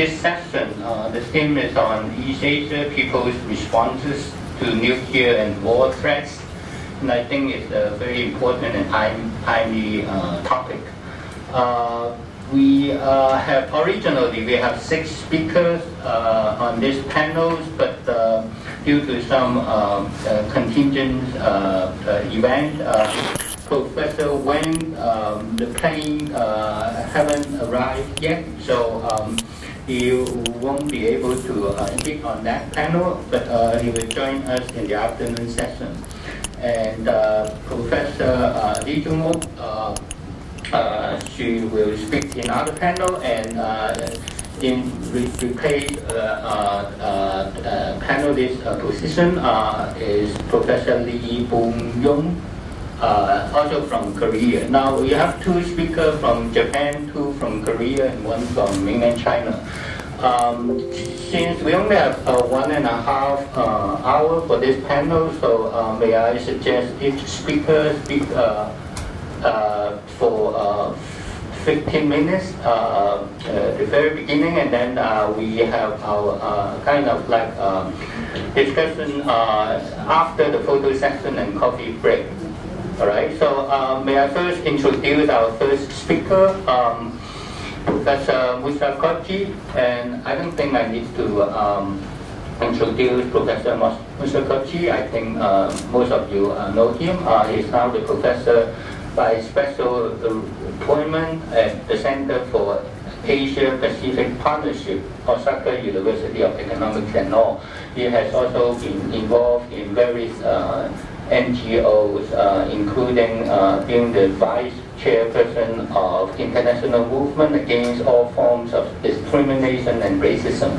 this session, uh, the theme is on East Asia people's responses to nuclear and war threats. And I think it's a very important and timely uh, topic. Uh, we uh, have originally we have six speakers uh, on this panel, but uh, due to some um, contingent event, Professor Wang, um, the plane haven't arrived yet, so. Um, he won't be able to uh, speak on that panel, but uh, he will join us in the afternoon session. And uh, Professor uh, Lee Jung uh, uh, she will speak in other panel and uh, in replace panelist position is Professor Lee Buyoung, also from Korea. Now we have two speakers from Japan, two from Korea, and one from mainland China. Um, since we only have uh, one and a half uh, hour for this panel, so uh, may I suggest each speaker speak uh, for uh, 15 minutes uh, at the very beginning, and then we have our kind of like um, discussion after the photo session and coffee break. All right. So may I first introduce our first speaker. Um, Professor Mushakoji, and I don't think I need to um, introduce Professor Mushakoji. I think uh, most of you uh, know him. Uh, he's now the professor by special appointment at the Center for Asia Pacific Partnership, Osaka University of Economics and Law. He has also been involved in various uh, NGOs, uh, including uh, being the vice chairperson of International Movement Against All Forms of Discrimination and Racism.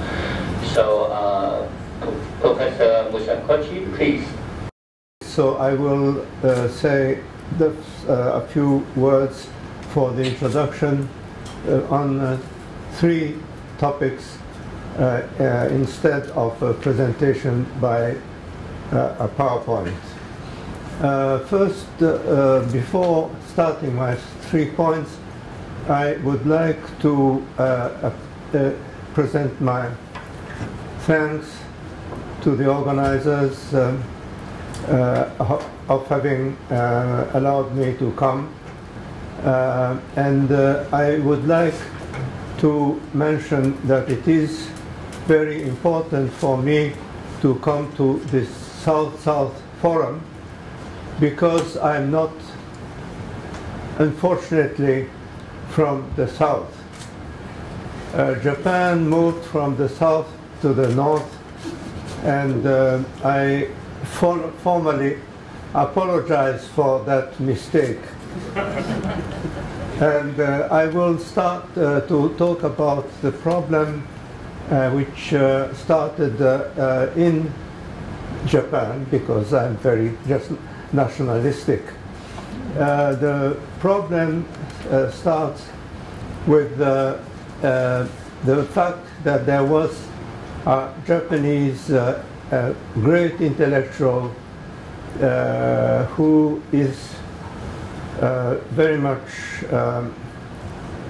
So, uh, Professor Mushakoji, please. So I will uh, say uh, a few words for the introduction uh, on three topics instead of a presentation by a PowerPoint. First, before starting my three points, I would like to present my thanks to the organizers um, uh, of having uh, allowed me to come. Uh, and I would like to mention that it is very important for me to come to this South-South Forum because I'm not, unfortunately, from the South. Uh, Japan moved from the South to the North and uh, I for formally apologize for that mistake. and uh, I will start uh, to talk about the problem uh, which uh, started uh, uh, in Japan because I'm very just nationalistic. the problem starts with the fact that there was a Japanese a great intellectual uh, who is uh, very much um,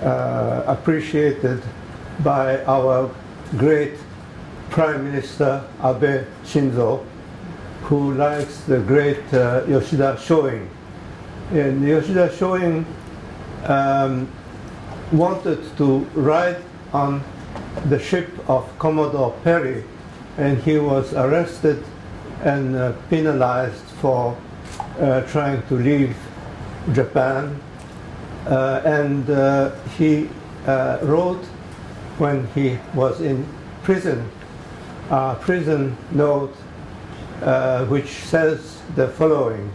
uh, appreciated by our great Prime Minister Abe Shinzo, who likes the great uh, Yoshida Shoin. And Yoshida Shoin um, wanted to ride on the ship of Commodore Perry and he was arrested and uh, penalized for uh, trying to leave Japan. Uh, and uh, he uh, wrote when he was in prison a prison note uh, which says the following.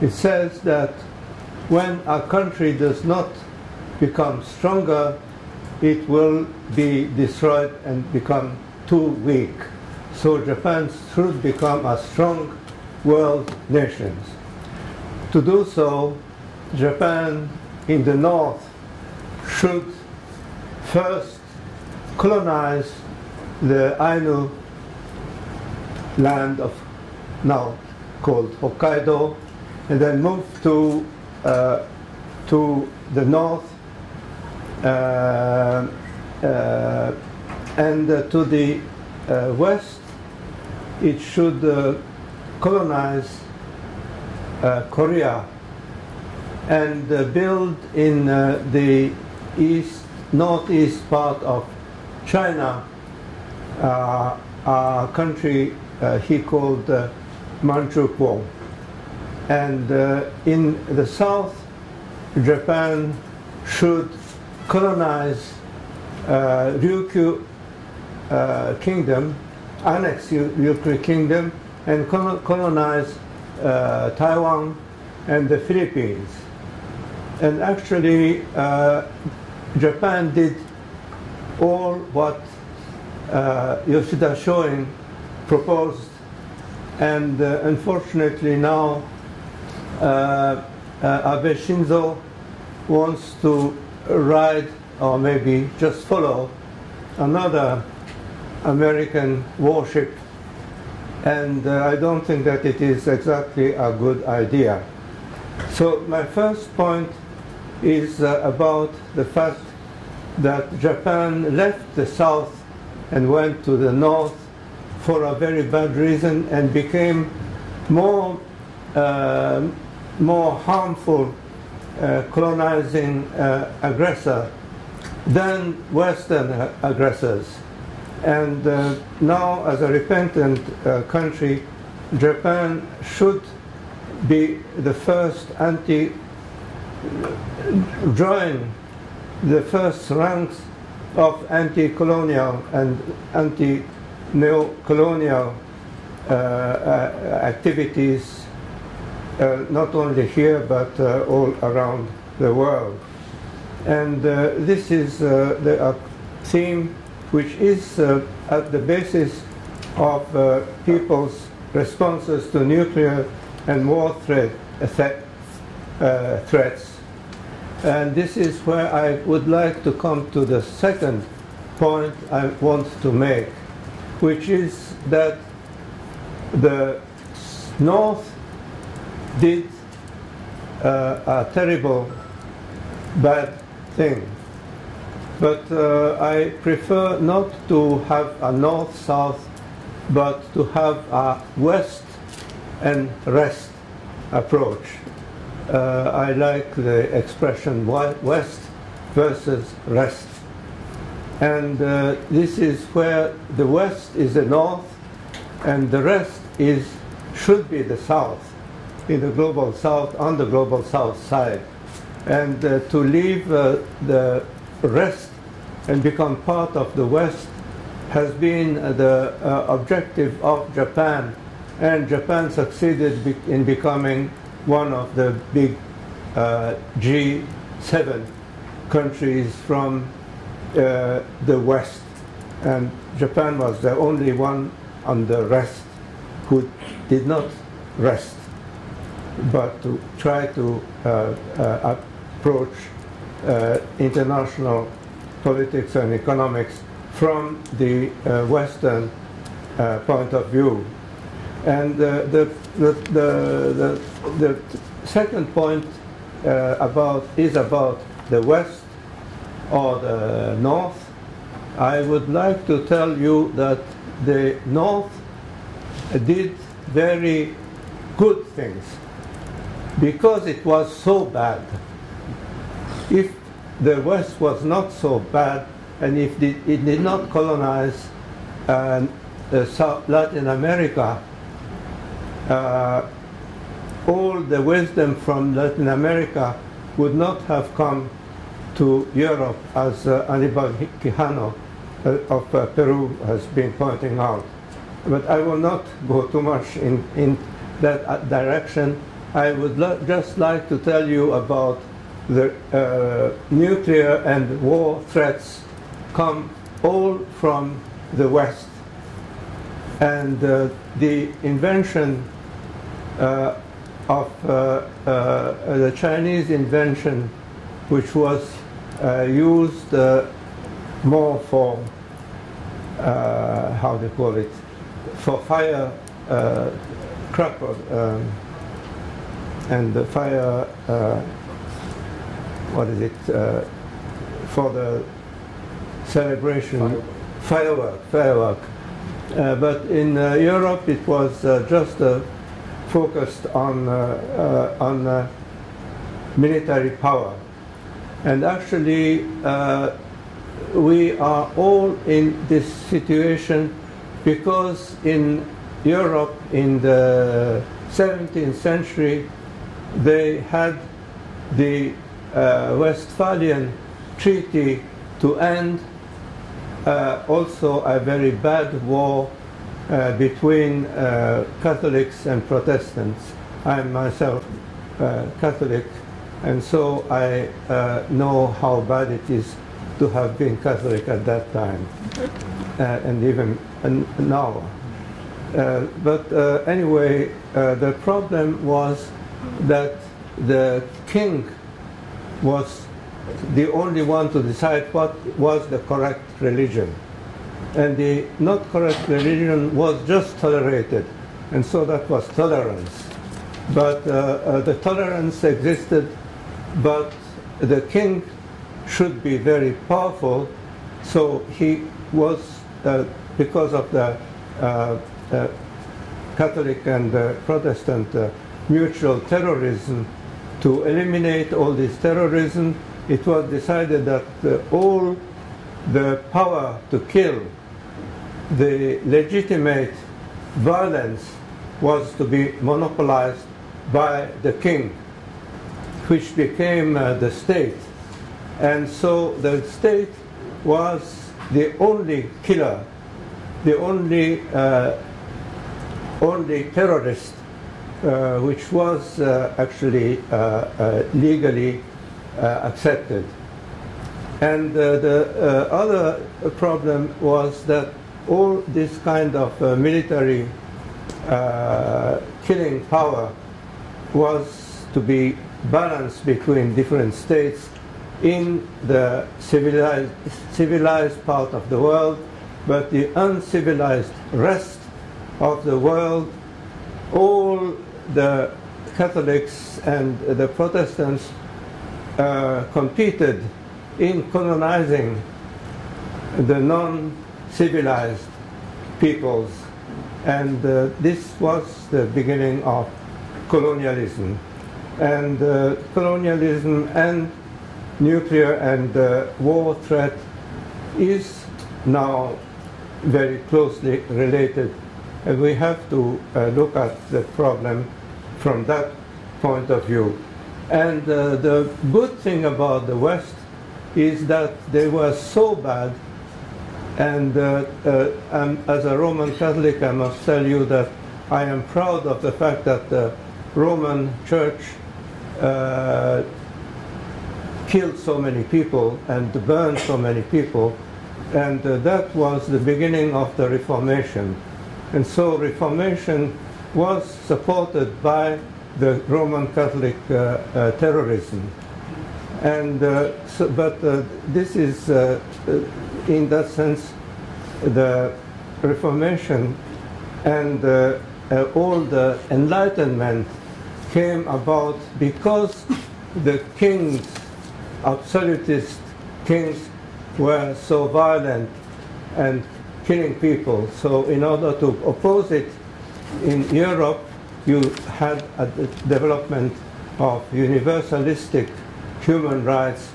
It says that when a country does not become stronger, it will be destroyed and become too weak. So Japan should become a strong world nation. To do so, Japan in the north should first colonize the Ainu land of now called Hokkaido, and then move to uh, to the north uh, uh, And uh, to the uh, west, it should uh, colonize Korea and build in the east, northeast part of China a country he called Manchukuo. And in the south, Japan should colonize uh, Ryukyu uh, kingdom, annex Ryukyu kingdom, and colonize uh, Taiwan and the Philippines. And actually, uh, Japan did all what uh, Yoshida Shoin proposed, and uh, unfortunately now uh, Abe Shinzo wants to ride or maybe just follow another American warship. And uh, I don't think that it is exactly a good idea. So my first point is uh, about the fact that Japan left the south and went to the north for a very bad reason and became more, uh, more harmful uh, colonizing uh, aggressor than Western aggressors. And uh, now, as a repentant uh, country, Japan should be the first anti, join the first ranks of anti-colonial and anti-neo-colonial uh, uh, activities, uh, not only here but uh, all around the world. And uh, this is uh, the theme which is at the basis of people's responses to nuclear and war threat, threats. And this is where I would like to come to the second point I want to make, which is that the North did uh, a terrible bad thing. But uh, I prefer not to have a north-south, but to have a west and rest approach. Uh, I like the expression west versus rest. And uh, this is where the west is the north and the rest is should be the south, in the global south, on the global south side. And uh, to leave uh, the rest and become part of the West has been the uh, objective of Japan, and Japan succeeded be in becoming one of the big uh, G7 countries from uh, the West. And Japan was the only one on the rest who did not rest, but to try to uh, approach uh, international politics and economics from the uh, Western uh, point of view. And the, the, the, the, second point uh, about is about the West or the North. I would like to tell you that the North did very good things because it was so bad if the West was not so bad and if it did not colonize uh, South Latin America, uh, all the wisdom from Latin America would not have come to Europe as uh, Anibal Quijano uh, of uh, Peru has been pointing out. But I will not go too much in, in that uh, direction. I would just like to tell you about the uh, nuclear and war threats come all from the West. And uh, the invention of the Chinese invention, which was uh, used more for, how do you call it, for fire cracker um, and the fire what is it, uh, for the celebration, firework, firework. Uh, but in uh, Europe, it was uh, just uh, focused on, uh, uh, on military power. And actually, we are all in this situation because in Europe in the 17th century, they had the Westphalian Treaty to end uh, also a very bad war uh, between uh, Catholics and Protestants. I'm myself Catholic, and so I know how bad it is to have been Catholic at that time, and even now. Uh, but uh, anyway, uh, the problem was that the king was the only one to decide what was the correct religion. And the not correct religion was just tolerated. And so that was tolerance. But uh, uh, the tolerance existed, but the king should be very powerful. So he was, uh, because of the uh, uh, Catholic and uh, Protestant mutual terrorism, to eliminate all this terrorism, it was decided that uh, all the power to kill, the legitimate violence was to be monopolized by the king, which became uh, the state. And so the state was the only killer, the only, uh, only terrorist, uh, which was uh, actually uh, uh, legally accepted. And the other problem was that all this kind of military killing power was to be balanced between different states in the civilized, civilized part of the world, but the uncivilized rest of the world, all the Catholics and the Protestants uh, competed in colonizing the non-civilized peoples. And uh, this was the beginning of colonialism. And uh, colonialism and nuclear and uh, war threat is now very closely related. And we have to uh, look at the problem from that point of view. And uh, the good thing about the West is that they were so bad. And uh, uh, as a Roman Catholic, I must tell you that I am proud of the fact that the Roman Church uh, killed so many people and burned so many people. And uh, that was the beginning of the Reformation. And so Reformation was supported by the Roman Catholic uh, uh, terrorism. And uh, so, but this is, in that sense, the Reformation and all the Enlightenment came about because the kings, absolutist kings, were so violent and killing people. So in order to oppose it in Europe, you had a development of universalistic human rights,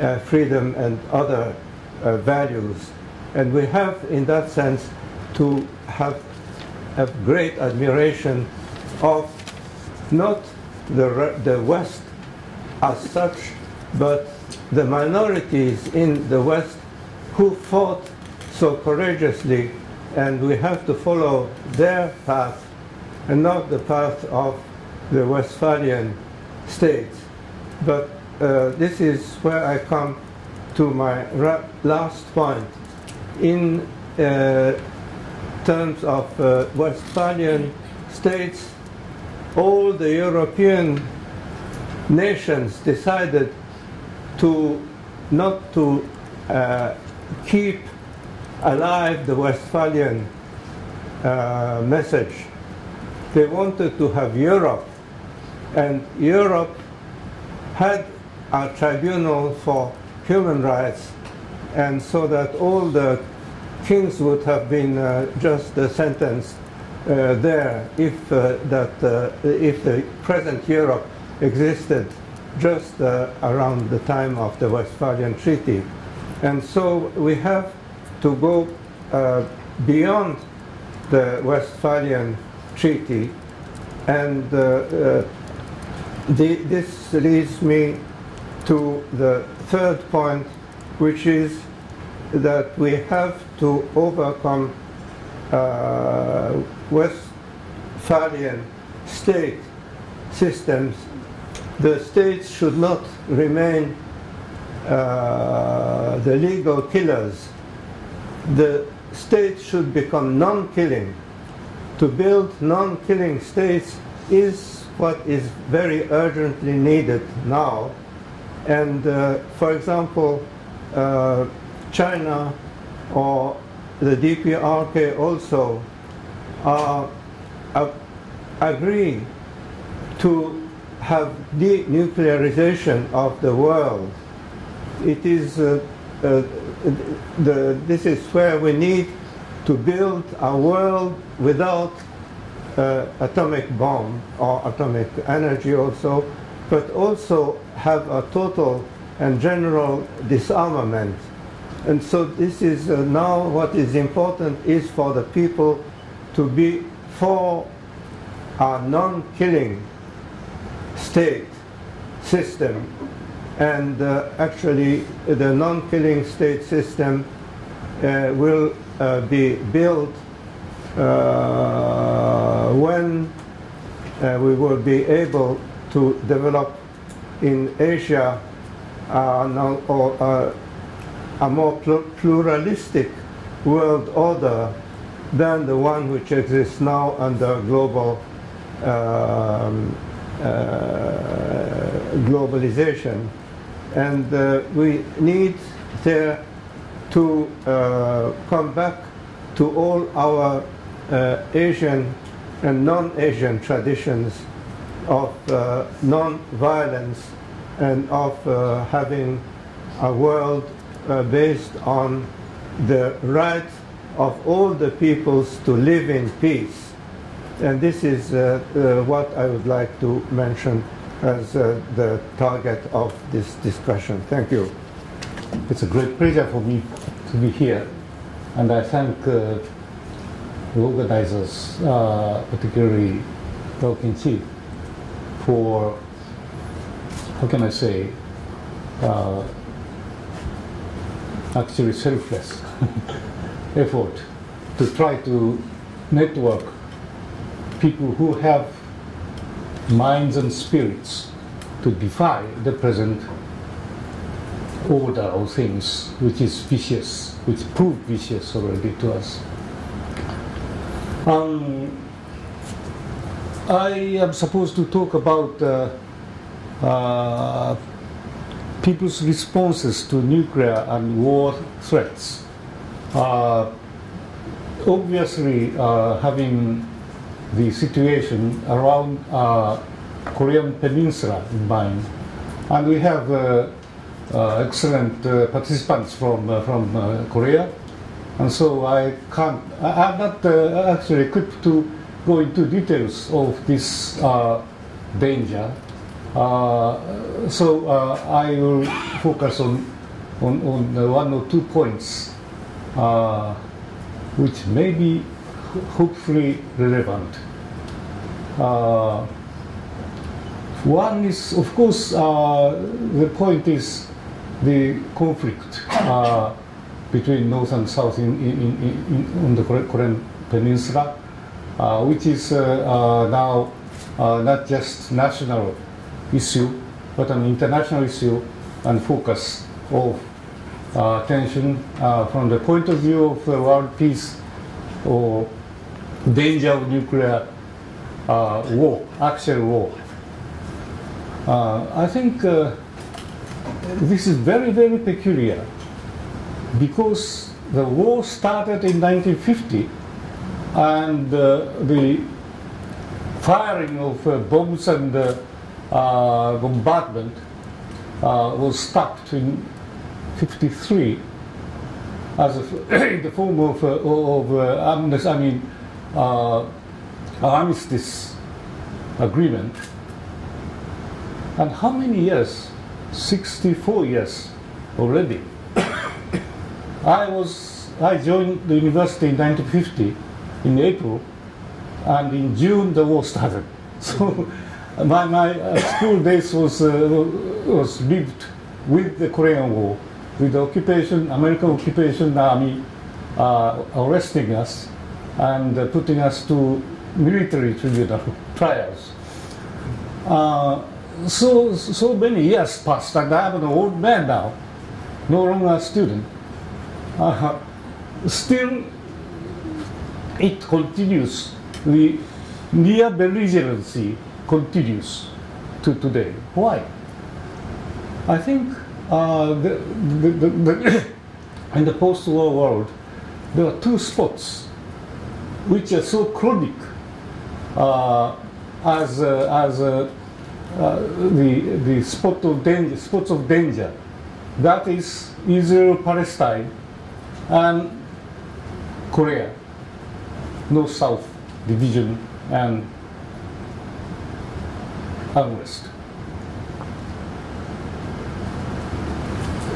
uh, freedom, and other uh, values. And we have, in that sense, to have a great admiration of not the, the West as such, but the minorities in the West who fought so courageously, and we have to follow their path and not the path of the Westphalian states. But uh, this is where I come to my last point. In uh, terms of uh, Westphalian states, all the European nations decided to not to uh, keep alive the Westphalian uh, message. They wanted to have Europe, and Europe had a tribunal for human rights, and so that all the kings would have been uh, just sentenced Uh, there if uh, that uh, if the present Europe existed just uh, around the time of the Westphalian Treaty, and so we have to go uh, beyond the Westphalian Treaty, and the, this leads me to the third point, which is that we have to overcome uh, Westphalian state systems, the states should not remain uh, the legal killers. The states should become non-killing. To build non-killing states is what is very urgently needed now. And uh, for example, uh, China or the DPRK also uh, agree to have denuclearization of the world. It is uh, uh, the, this is where we need to build a world without uh, atomic bomb or atomic energy also, but also have a total and general disarmament. And so this is uh, now what is important is for the people to be for a non-killing state system. And uh, actually the non-killing state system uh, will uh, be built uh, when uh, we will be able to develop in Asia uh, or, a more pluralistic world order than the one which exists now under global um, uh, globalization. And uh, we need there to uh, come back to all our uh, Asian and non-Asian traditions of uh, non-violence and of uh, having a world based on the right of all the peoples to live in peace. And this is uh, uh, what I would like to mention as uh, the target of this discussion. Thank you. It's a great pleasure for me to be here. And I thank uh, the organizers, uh, particularly Tao Chi, for, how can I say, uh, actually selfless effort to try to network people who have minds and spirits to defy the present order of things, which is vicious, which proved vicious already to us. Um, I am supposed to talk about uh, uh, people's responses to nuclear and war threats. Uh, obviously, uh, having the situation around uh, Korean Peninsula in mind, and we have uh, uh, excellent participants from from Korea, and so I can't. I, am not actually equipped to go into details of this danger. Uh, so uh, I will focus on, on, on one or two points uh, which may be hopefully relevant. Uh, one is, of course, uh, the point is the conflict between North and South in, in, in, in on the Korean Peninsula, which is now not just national issue, but an international issue and focus of uh, attention uh, from the point of view of world peace or danger of nuclear uh, war, actual war. Uh, I think uh, this is very, very peculiar because the war started in 1950 and the firing of bombs and uh, bombardment uh, was stopped in 53 as in the form of, uh, of uh, I mean, uh, armistice agreement. And how many years? 64 years already. I was I joined the university in 1950 in April, and in June the war started. So my, my uh, school days was uh, was lived with the Korean War, with the occupation, American occupation army uh, arresting us and putting us to military tribunal trials. Uh, so so many years passed, and I'm an old man now, no longer a student. Uh, still, it continues. The near belligerency continues to today. Why? I think uh, the, the, the, in the post-war world, there are two spots which are so chronic uh, as, uh, as uh, uh, the, the spot of danger, spots of danger. That is Israel-Palestine and Korea, North-South division and unrest.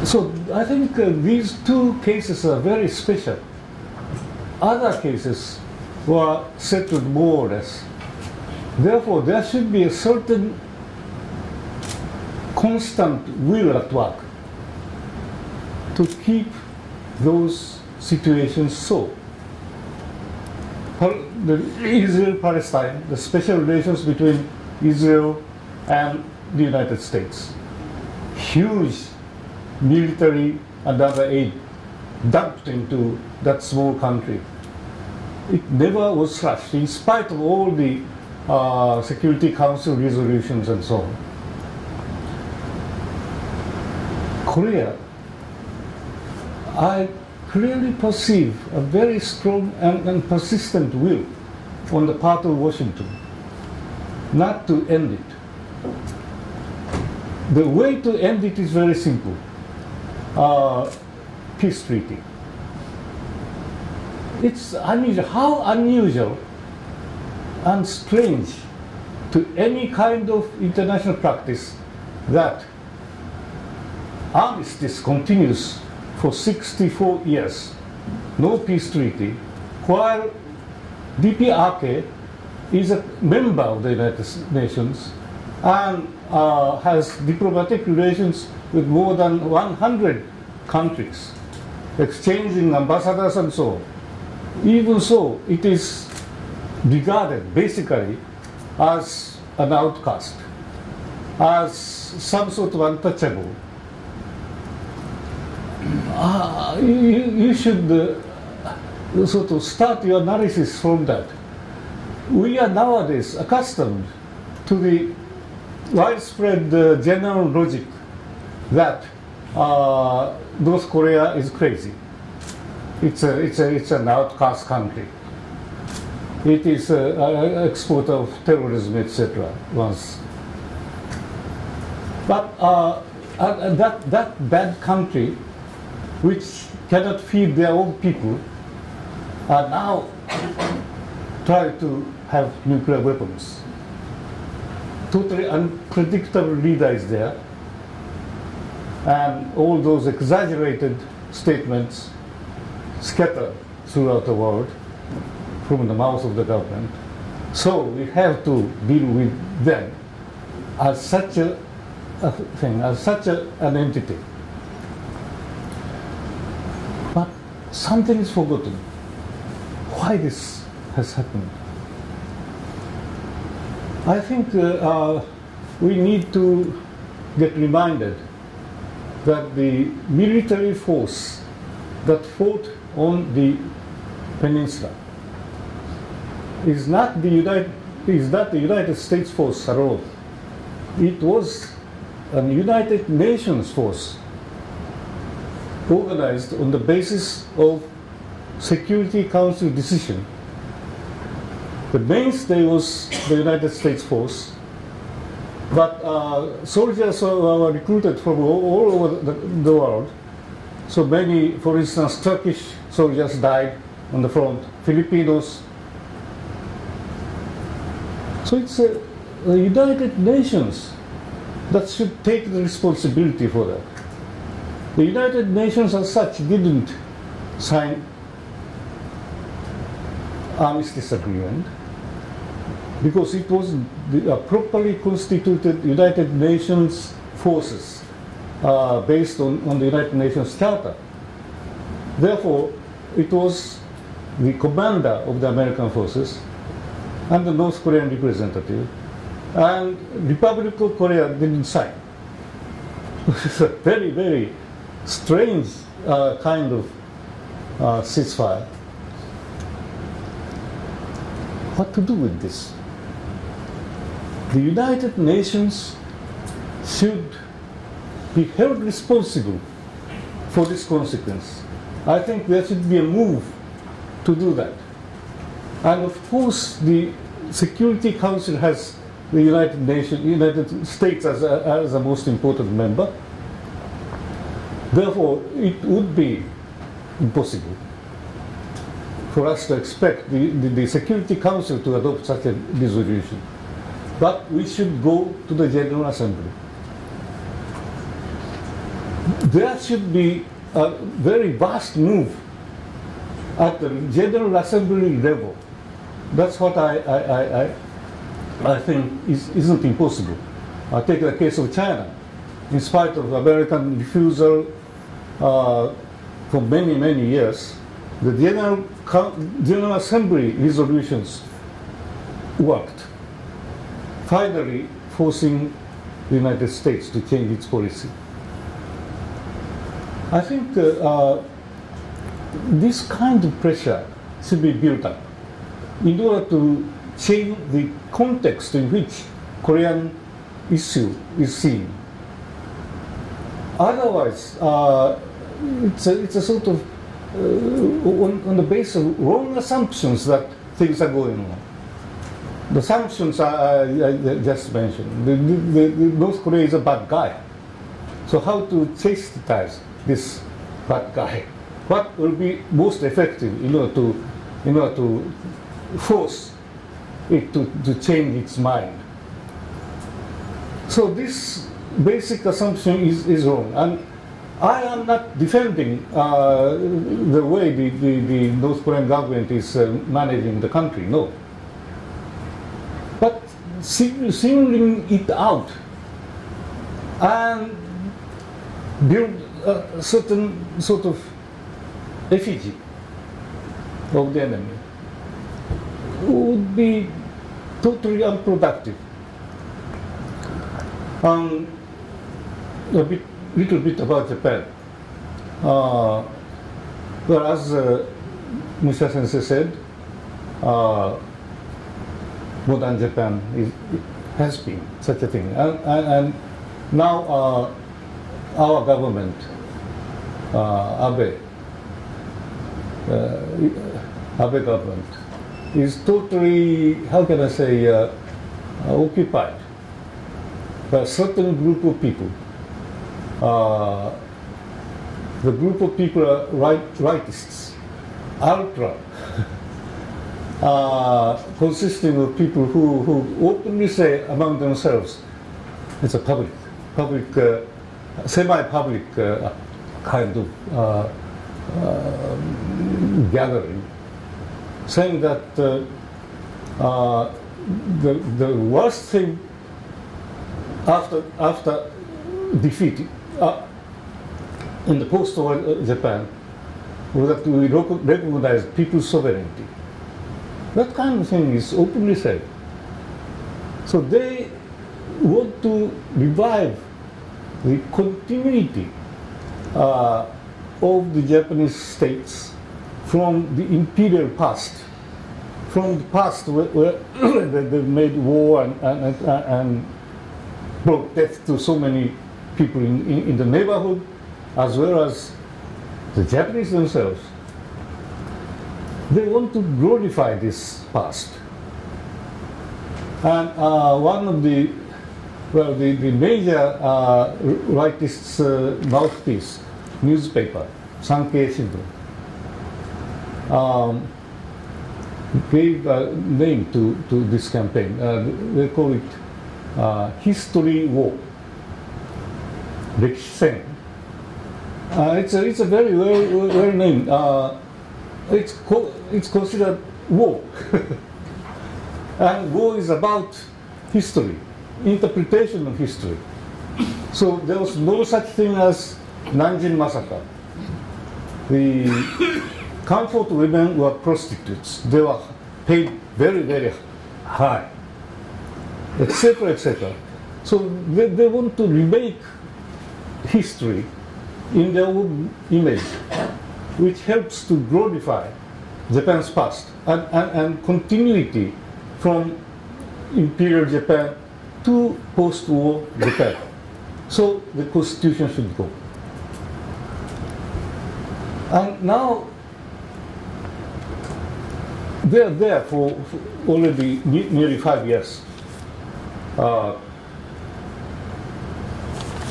So I think uh, these two cases are very special. Other cases were settled more or less. Therefore, there should be a certain constant will at work to keep those situations so. The Israel-Palestine, the special relations between Israel and the United States. Huge military and other aid dumped into that small country. It never was slashed, in spite of all the uh, Security Council resolutions and so on. Korea, I clearly perceive a very strong and, and persistent will on the part of Washington not to end it. The way to end it is very simple uh, peace treaty. It's unusual. How unusual and strange to any kind of international practice that armistice continues for 64 years, no peace treaty, while DPRK is a member of the United Nations and uh, has diplomatic relations with more than 100 countries, exchanging ambassadors and so on. Even so, it is regarded basically as an outcast, as some sort of untouchable. Uh, you, you, should uh, sort of start your analysis from that. We are nowadays accustomed to the widespread uh, general logic that uh, North Korea is crazy. It's, a, it's, a, it's an outcast country. It is an export of terrorism, etc. Once, but uh, that, that bad country, which cannot feed their own people, are now trying to have nuclear weapons. Totally unpredictable leader is there and all those exaggerated statements scattered throughout the world from the mouth of the government. So we have to deal with them as such a, a thing, as such a, an entity. But something is forgotten. Why this has happened? I think uh, uh, we need to get reminded that the military force that fought on the peninsula is not the United, is not the United States force at all. It was a United Nations force organized on the basis of Security Council decision. The mainstay was the United States force, but uh, soldiers were recruited from all, over the, the, world So many, for instance, Turkish soldiers died on the front, Filipinos. So it's a, the United Nations that should take the responsibility for that. The United Nations as such didn't sign armistice agreement because it was the, uh, properly constituted United Nations forces uh, based on, on the United Nations Charter. Therefore, it was the commander of the American forces and the North Korean representative and Republic of Korea didn't sign. It's a very, very strange uh, kind of uh, ceasefire. What to do with this? The United Nations should be held responsible for this consequence. I think there should be a move to do that. And of course, the Security Council has the United Nations, United States as a, as a most important member. Therefore, it would be impossible for us to expect the, the, the, Security Council to adopt such a resolution. But we should go to the General Assembly. There should be a very vast move at the General Assembly level. That's what I, I, I, I, think is, isn't impossible. I take the case of China. In spite of American refusal uh, for many, many years, the General, General Assembly resolutions worked, finally forcing the United States to change its policy. I think uh, uh, this kind of pressure should be built up in order to change the context in which Korean issue is seen. Otherwise, uh, it's, a, it's a sort of Uh, on, on, the basis of wrong assumptions that things are going on. The assumptions uh, I, I just mentioned. The, the, the North Korea is a bad guy. So how to chastise this bad guy? What will be most effective in order to, in order to force it to, to change its mind? So this basic assumption is, is wrong. And I am not defending uh, the way the, the, the, North Korean government is uh, managing the country, no. But singling it out and build a certain sort of effigy of the enemy would be totally unproductive. Um, a bit little bit about Japan. Uh, well, as uh, Musa Sensei said, uh, modern Japan is, has been such a thing. And, and, and now uh, our government, uh, Abe, uh, Abe government, is totally, how can I say, uh, occupied by a certain group of people uh, the group of people are right, rightists, ultra, uh, consisting of people who, who openly say among themselves, it's a public, public, uh, semi-public uh, kind of uh, uh, gathering, saying that the, the worst thing after, after defeat uh, in the post-war uh, Japan that we recognize people's sovereignty. That kind of thing is openly said. So they want to revive the continuity uh, of the Japanese states from the imperial past, from the past where, where they made war and, and, and brought death to so many people in, in, in the neighborhood as well as the Japanese themselves. They want to glorify this past. And uh, one of the, well, the, the major uh, rightist uh, mouthpiece newspaper, Sankei Shimbun, um, gave a name to, to this campaign. Uh, they call it uh, History War. Rich Singh. Uh, it's, a, it's a very rare, rare name. Uh, it's, co it's considered war. and war is about history, interpretation of history. So there was no such thing as Nanjing massacre. The comfort women were prostitutes. They were paid very, very high, etc., etc. So they, they want to remake history in their own image, which helps to glorify Japan's past and, and, and continuity from Imperial Japan to post-war Japan. So the constitution should go. And now they are there for, already nearly five years. Uh,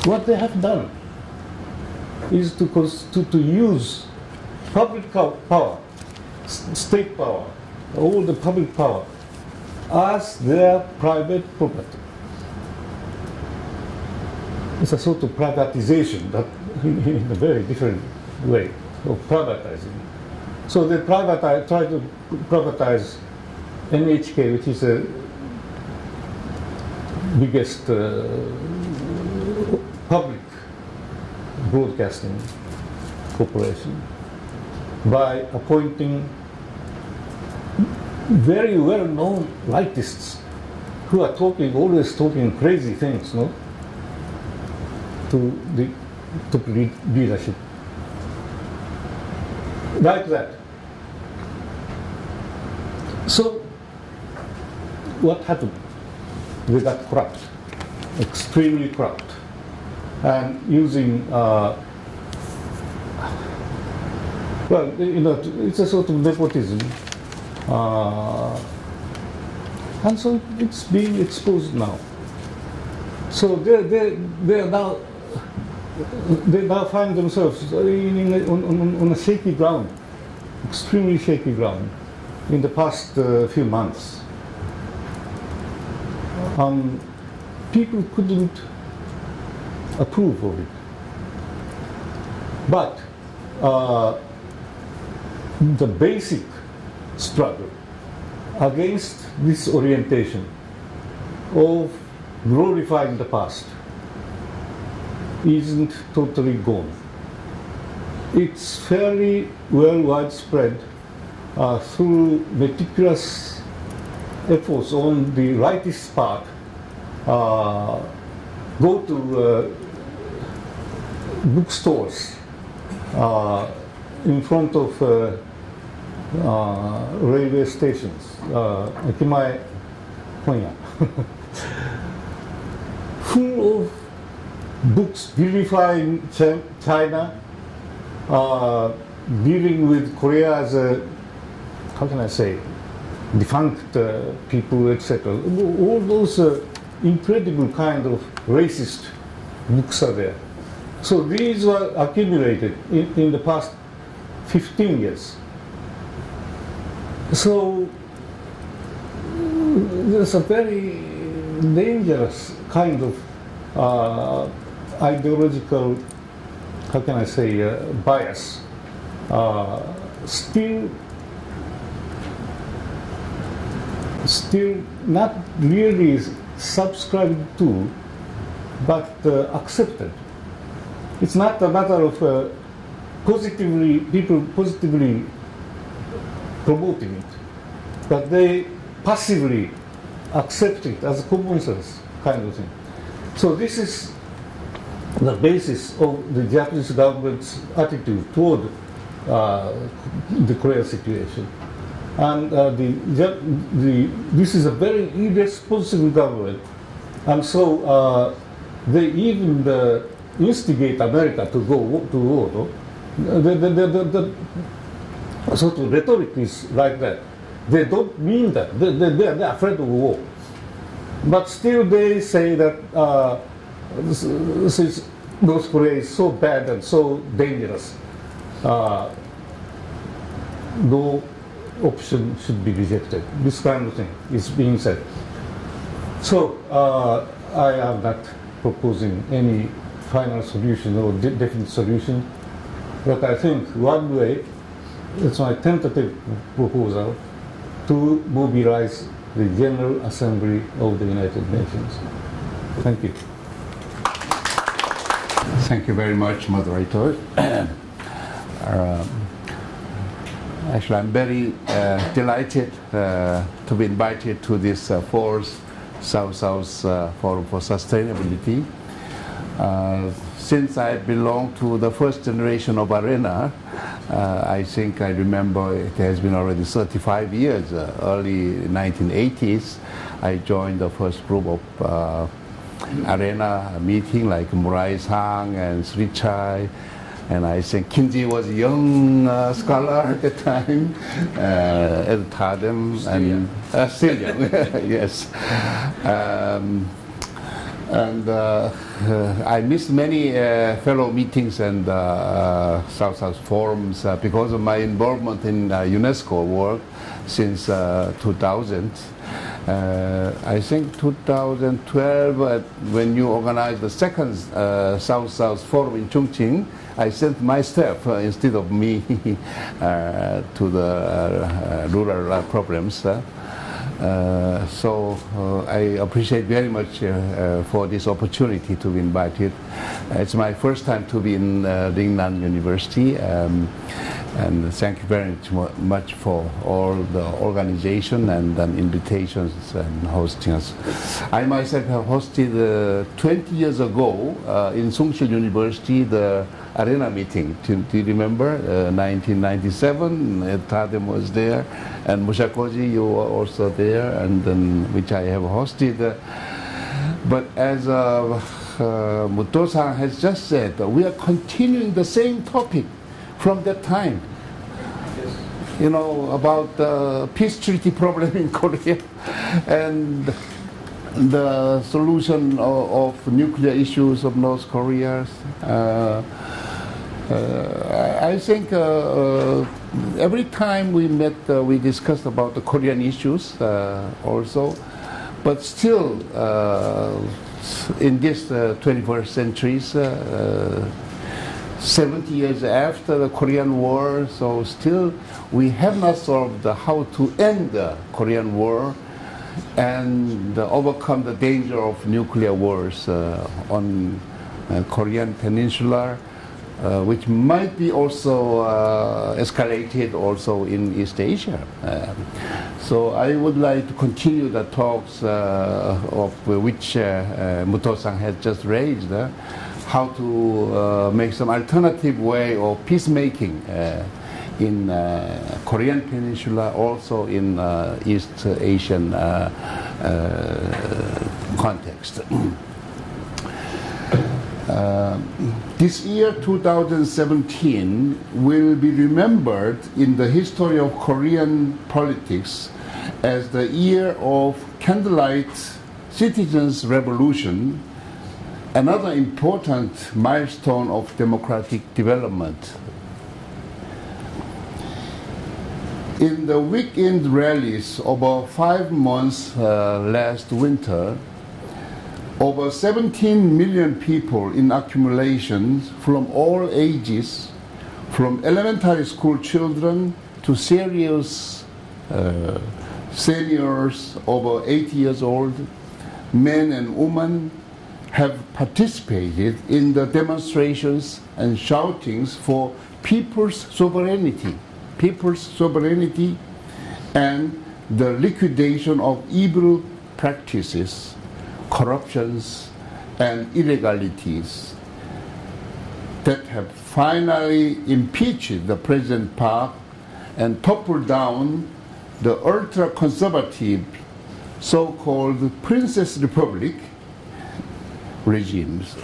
what they have done is to, to, to use public power, state power, all the public power as their private property. It's a sort of privatization, but in a very different way of privatizing. So they privatize, try to privatize NHK, which is the biggest uh, public broadcasting corporation, by appointing very well-known rightists who are talking, always talking crazy things, no? To the to lead leadership. Like that. So, what happened? They got corrupt, extremely corrupt, and using, uh, well, you know, it's a sort of nepotism. Uh, and so it's being exposed now. So they they they are now they now find themselves in on, on, on a shaky ground, extremely shaky ground, in the past uh, few months. Um, people couldn't approve of it, but uh, the basic struggle against this orientation of glorifying the past isn't totally gone. It's fairly well widespread uh, through meticulous efforts on the rightist part. Uh, go to uh, bookstores uh, in front of uh, uh, railway stations, uh, Ekimae Honya, full of books beautifying China, uh, dealing with Korea as a, how can I say, defunct uh, people, etc. All those incredible kind of racist books are there. So these were accumulated in, in the past 15 years. So there's a very dangerous kind of uh, ideological, how can I say, uh, bias, uh, still, still not really subscribed to, but uh, accepted. It's not a matter of uh, positively people positively promoting it, but they passively accept it as a common sense kind of thing. So this is the basis of the Japanese government's attitude toward uh, the Korea situation. And uh, the, the, this is a very irresponsible government. And so uh, they even uh, instigate America to go to war. No? The, the, the, the, the sort of rhetoric is like that. They don't mean that. They, they, they are afraid of war. But still they say that uh, this North Korea is so bad and so dangerous. Uh, no option should be rejected. This kind of thing is being said. So uh, I am not proposing any final solution or de- definite solution, but I think one way, it's my tentative proposal, to mobilize the General Assembly of the United Nations. Thank you. Thank you very much, moderator. uh, actually, I'm very uh, delighted uh, to be invited to this uh, fourth South-South uh, Forum for Sustainability. Uh, since I belong to the first generation of ARENA, uh, I think I remember it has been already 35 years, early 1980s, I joined the first group of arena meeting like Murai Sang and Sri Chai. And I think Kinji was a young uh, scholar at the time, uh, at Tadem, and uh, still young, yes. Um, and uh, uh, I missed many uh, fellow meetings and South South forums because of my involvement in UNESCO work since 2000. Uh, I think 2012, uh, when you organized the second uh, South-South Forum in Chongqing, I sent my staff instead of me to the rural problems. Uh, so uh, I appreciate very much uh, for this opportunity to be invited. It's my first time to be in Lingnan University. Um, and thank you very much for all the organization and, invitations and hosting us. I myself have hosted uh, 20 years ago uh, in Soongsil University the arena meeting. Do, do you remember? Uh, 1997, Tadem was there, and Mushakoji, you were also there, and then which I have hosted. but as uh, uh, has just said, we are continuing the same topic from that time. You know, about the peace treaty problem in Korea and the solution of, of nuclear issues of North Korea. Uh, uh, I think uh, uh, every time we met, uh, we discussed about the Korean issues uh, also, but still, in this 21st century, 70 years after the Korean War, so still we have not solved how to end the Korean War and overcome the danger of nuclear wars uh, on uh, Korean Peninsula, uh, which might be also uh, escalated also in East Asia. Uh, so I would like to continue the talks uh, of which Muto-san has just raised how to uh, make some alternative way of peacemaking uh, in uh, Korean Peninsula, also in uh, East Asian uh, uh, context. this year, 2017, will be remembered in the history of Korean politics as the year of candlelight citizens' revolution another important milestone of democratic development. In the weekend rallies over five months uh, last winter, over 17 million people in accumulation from all ages, from elementary school children to serious uh, seniors over 80 years old, men and women, have participated in the demonstrations and shoutings for people's sovereignty, people's sovereignty and the liquidation of evil practices, corruptions, and illegalities that have finally impeached the present Park and toppled down the ultra conservative so called Princess Republic regimes.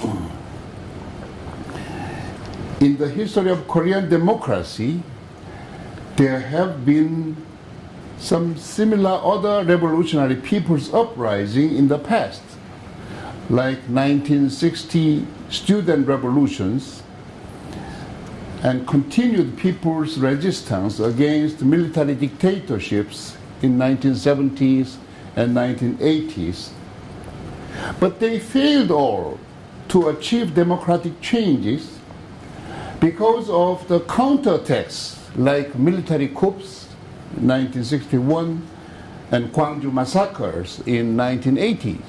In the history of Korean democracy, there have been some similar other revolutionary people's uprising in the past, like 1960 student revolutions and continued people's resistance against military dictatorships in 1970s and 1980s. But they failed all to achieve democratic changes because of the counterattacks like military coups in 1961 and Gwangju massacres in 1980s.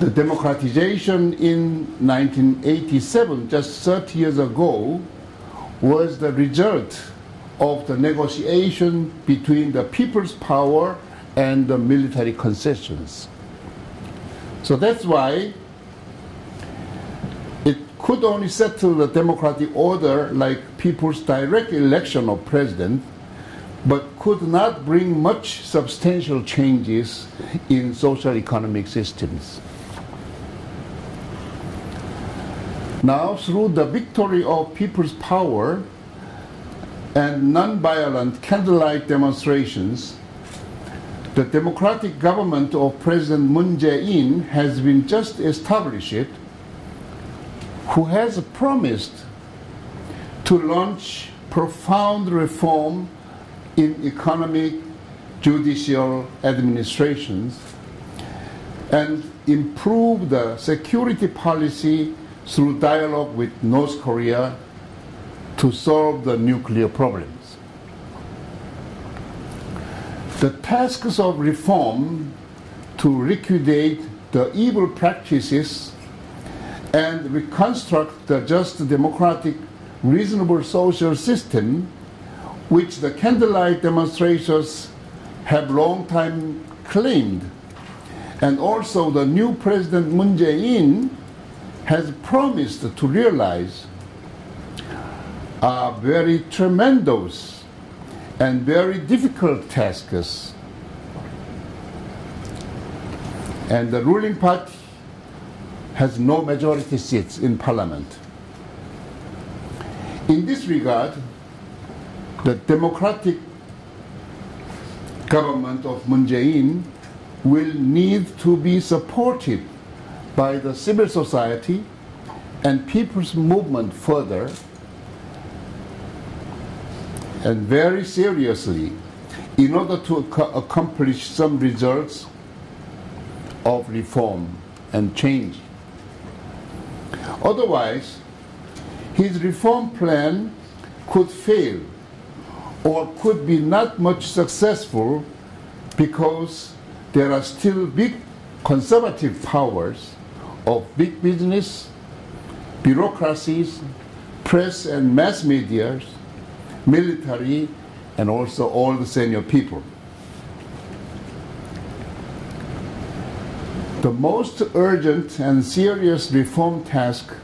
The democratization in 1987, just 30 years ago, was the result of the negotiation between the people's power and the military concessions. So that's why it could only settle the democratic order like people's direct election of president, but could not bring much substantial changes in social economic systems. Now, through the victory of people's power and non-violent candlelight demonstrations, the democratic government of President Moon Jae-in has been just established, who has promised to launch profound reform in economic, judicial administrations and improve the security policy through dialogue with North Korea to solve the nuclear problems. The tasks of reform to liquidate the evil practices and reconstruct the just democratic reasonable social system which the candlelight demonstrations have long time claimed and also the new president Moon Jae-in has promised to realize are very tremendous and very difficult tasks. And the ruling party has no majority seats in parliament. In this regard, the democratic government of Moon Jae-in will need to be supported by the civil society and people's movement further and very seriously in order to ac accomplish some results of reform and change. Otherwise, his reform plan could fail or could be not much successful because there are still big conservative powers of big business, bureaucracies, press and mass media, military, and also all the senior people. The most urgent and serious reform task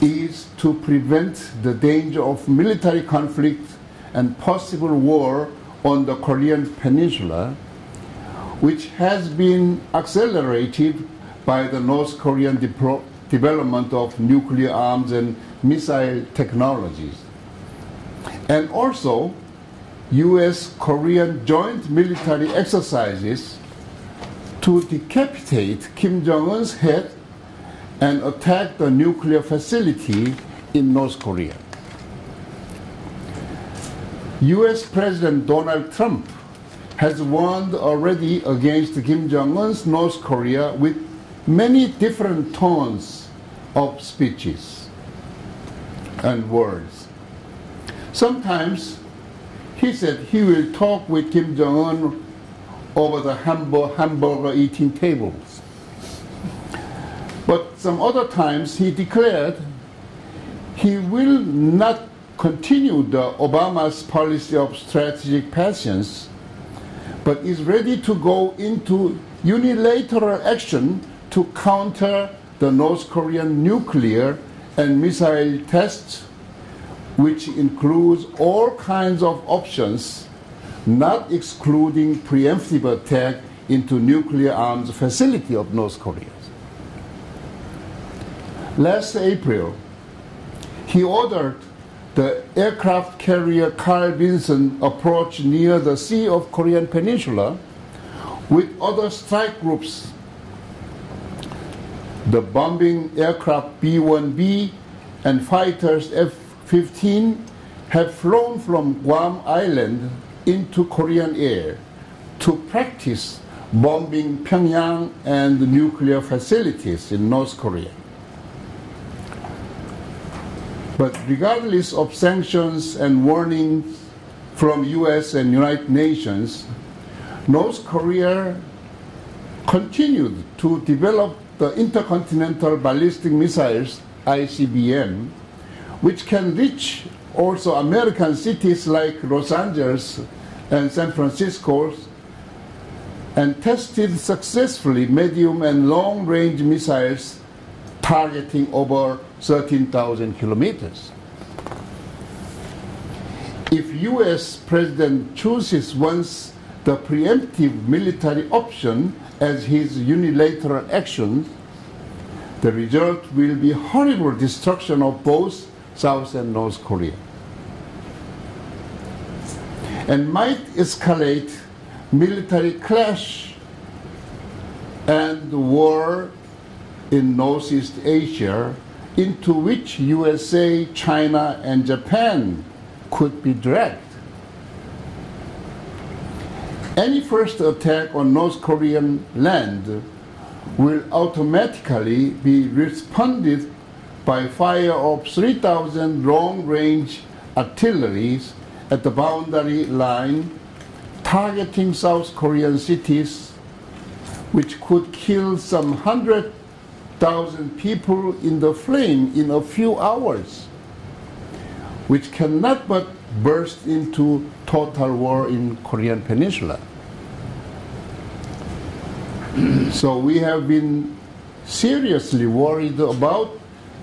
is to prevent the danger of military conflict and possible war on the Korean Peninsula, which has been accelerated by the North Korean development of nuclear arms and missile technologies. And also, US Korean joint military exercises to decapitate Kim Jong un's head and attack the nuclear facility in North Korea. US President Donald Trump has warned already against Kim Jong un's North Korea with many different tones of speeches and words. Sometimes he said he will talk with Kim Jong un over the hamburger eating tables. But some other times he declared he will not continue the Obama's policy of strategic patience, but is ready to go into unilateral action to counter the North Korean nuclear and missile tests, which includes all kinds of options, not excluding preemptive attack into nuclear arms facility of North Korea. Last April, he ordered the aircraft carrier Carl Vinson approach near the Sea of Korean Peninsula with other strike groups the bombing aircraft B-1B and fighters F-15 have flown from Guam Island into Korean air to practice bombing Pyongyang and nuclear facilities in North Korea. But regardless of sanctions and warnings from US and United Nations, North Korea continued to develop the intercontinental ballistic missiles ICBM, which can reach also American cities like Los Angeles and San Francisco and tested successfully medium and long range missiles targeting over 13,000 kilometers. If US President chooses once the preemptive military option as his unilateral action, the result will be horrible destruction of both South and North Korea. And might escalate military clash and war in Northeast Asia into which USA, China, and Japan could be dragged. Any first attack on North Korean land will automatically be responded by fire of 3,000 long-range artilleries at the boundary line targeting South Korean cities, which could kill some 100,000 people in the flame in a few hours, which cannot but burst into total war in Korean Peninsula. so we have been seriously worried about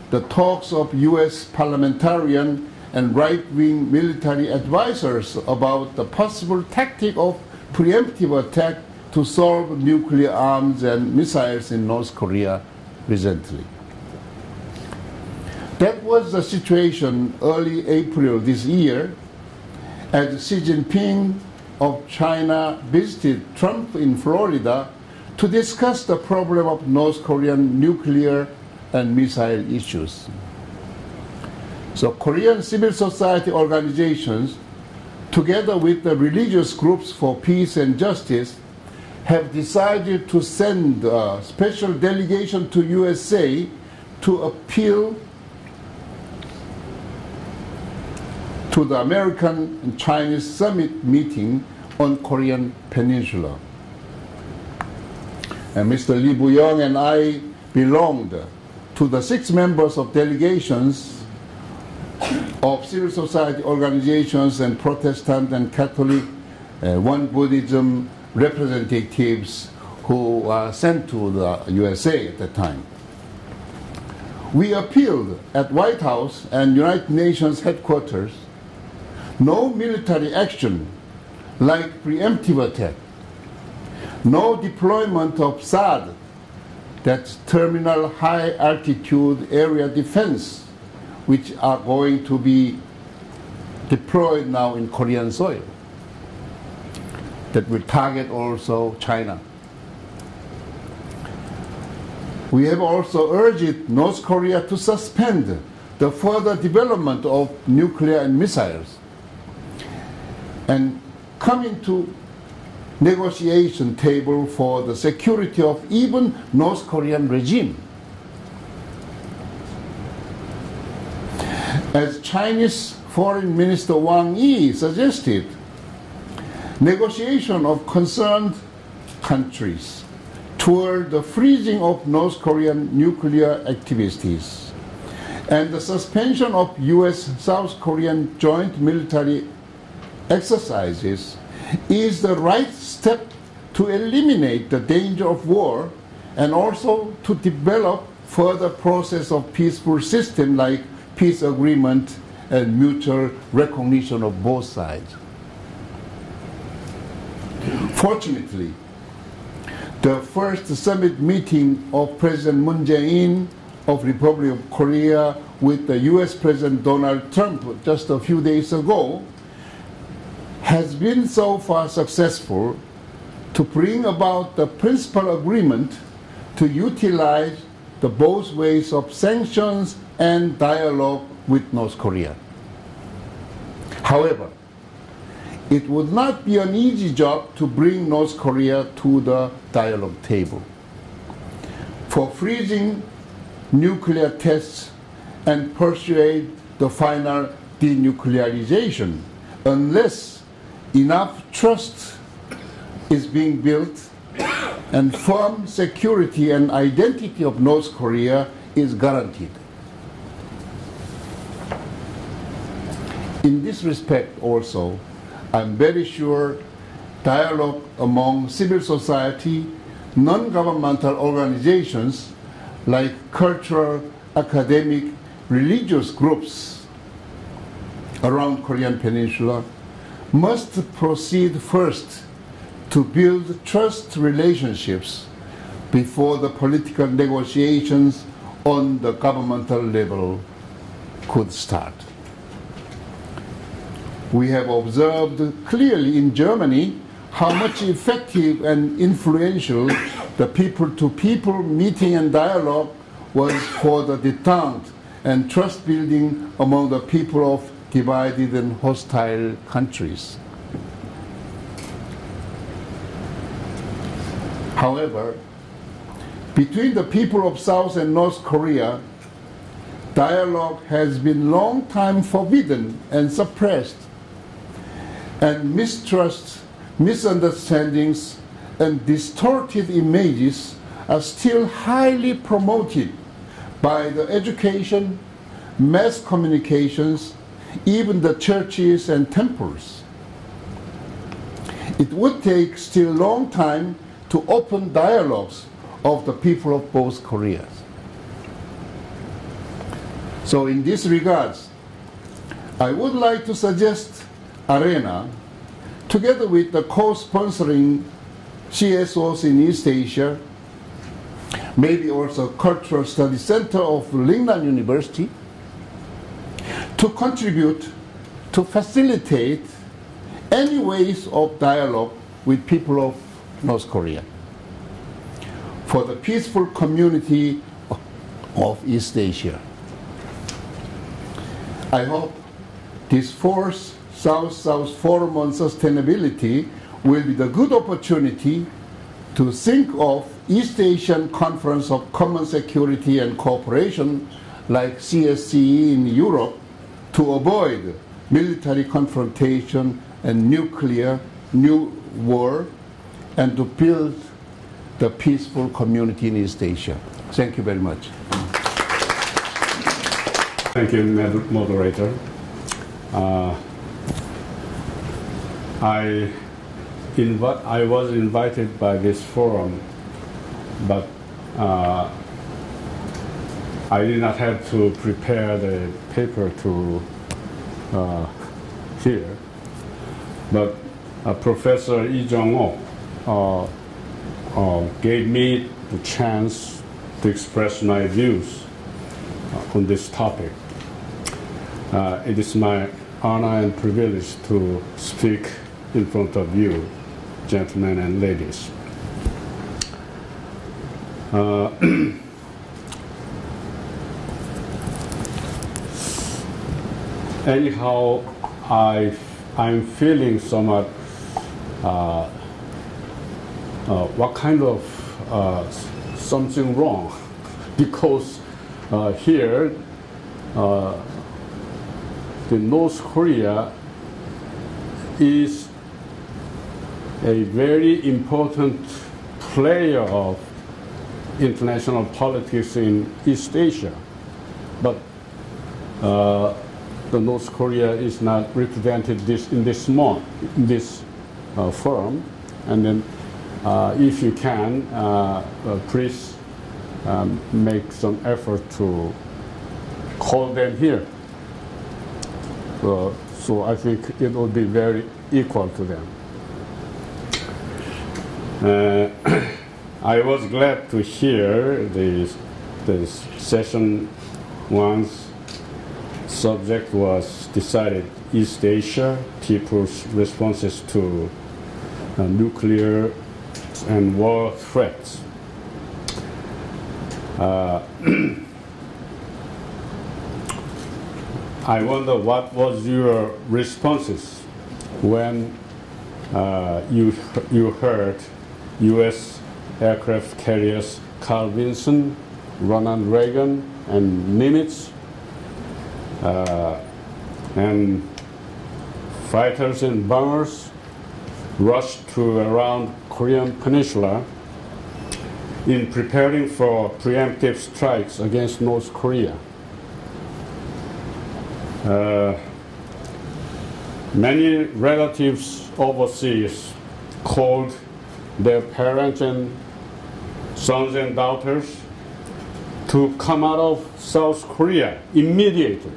the talks of US parliamentarian and right-wing military advisors about the possible tactic of preemptive attack to solve nuclear arms and missiles in North Korea recently. That was the situation early April this year as Xi Jinping of China visited Trump in Florida to discuss the problem of North Korean nuclear and missile issues. So Korean civil society organizations, together with the religious groups for peace and justice, have decided to send a special delegation to USA to appeal to the American and Chinese summit meeting on Korean Peninsula. And Mr. Lee Buyoung and I belonged to the six members of delegations of civil society organizations and Protestant and Catholic, uh, one Buddhism representatives who were sent to the USA at the time. We appealed at White House and United Nations headquarters no military action like preemptive attack, no deployment of THAAD, that's terminal high altitude area defense, which are going to be deployed now in Korean soil, that will target also China. We have also urged North Korea to suspend the further development of nuclear and missiles and come into negotiation table for the security of even North Korean regime. As Chinese Foreign Minister Wang Yi suggested, negotiation of concerned countries toward the freezing of North Korean nuclear activities and the suspension of US South Korean joint military exercises is the right step to eliminate the danger of war and also to develop further process of peaceful system like peace agreement and mutual recognition of both sides. Fortunately, the first summit meeting of President Moon Jae-in of Republic of Korea with the US President Donald Trump just a few days ago has been so far successful to bring about the principal agreement to utilize the both ways of sanctions and dialogue with North Korea. However, it would not be an easy job to bring North Korea to the dialogue table. For freezing nuclear tests and persuade the final denuclearization unless enough trust is being built and firm security and identity of North Korea is guaranteed. In this respect also, I'm very sure dialogue among civil society, non-governmental organizations like cultural, academic, religious groups around Korean Peninsula must proceed first to build trust relationships before the political negotiations on the governmental level could start. We have observed clearly in Germany how much effective and influential the people to people meeting and dialogue was for the detente and trust building among the people of divided and hostile countries. However, between the people of South and North Korea, dialogue has been long time forbidden and suppressed, and mistrust, misunderstandings, and distorted images are still highly promoted by the education, mass communications, even the churches and temples. It would take still long time to open dialogues of the people of both Koreas. So in this regards, I would like to suggest ARENA, together with the co-sponsoring CSOs in East Asia, maybe also Cultural Study Center of Lingnan University, to contribute to facilitate any ways of dialogue with people of North Korea for the peaceful community of East Asia. I hope this fourth South-South Forum on Sustainability will be the good opportunity to think of East Asian Conference of Common Security and Cooperation like CSCE in Europe to avoid military confrontation and nuclear new war and to build the peaceful community in East Asia. Thank you very much. Thank you, moderator. Uh, I, I was invited by this forum, but uh, I did not have to prepare the paper to uh, here. But uh, Professor Lee Jong-oh uh, uh, gave me the chance to express my views uh, on this topic. Uh, it is my honor and privilege to speak in front of you, gentlemen and ladies. anyhow, I, I'm feeling somewhat uh, uh, what kind of uh, something wrong. Because uh, here uh, the North Korea is a very important player of international politics in East Asia, but uh, the North Korea is not represented this in this month, in this uh, forum, and then uh, if you can, uh, uh, please um, make some effort to call them here. Uh, so I think it will be very equal to them. I was glad to hear the, the session one's subject was decided East Asia, people's responses to uh, nuclear and war threats. Uh, I wonder what was your responses when uh, you you heard U.S. aircraft carriers Carl Vinson, Ronald Reagan, and Nimitz, uh, and fighters and bombers rushed to around Korean Peninsula in preparing for preemptive strikes against North Korea. Uh, many relatives overseas called their parents and sons and daughters to come out of South Korea immediately.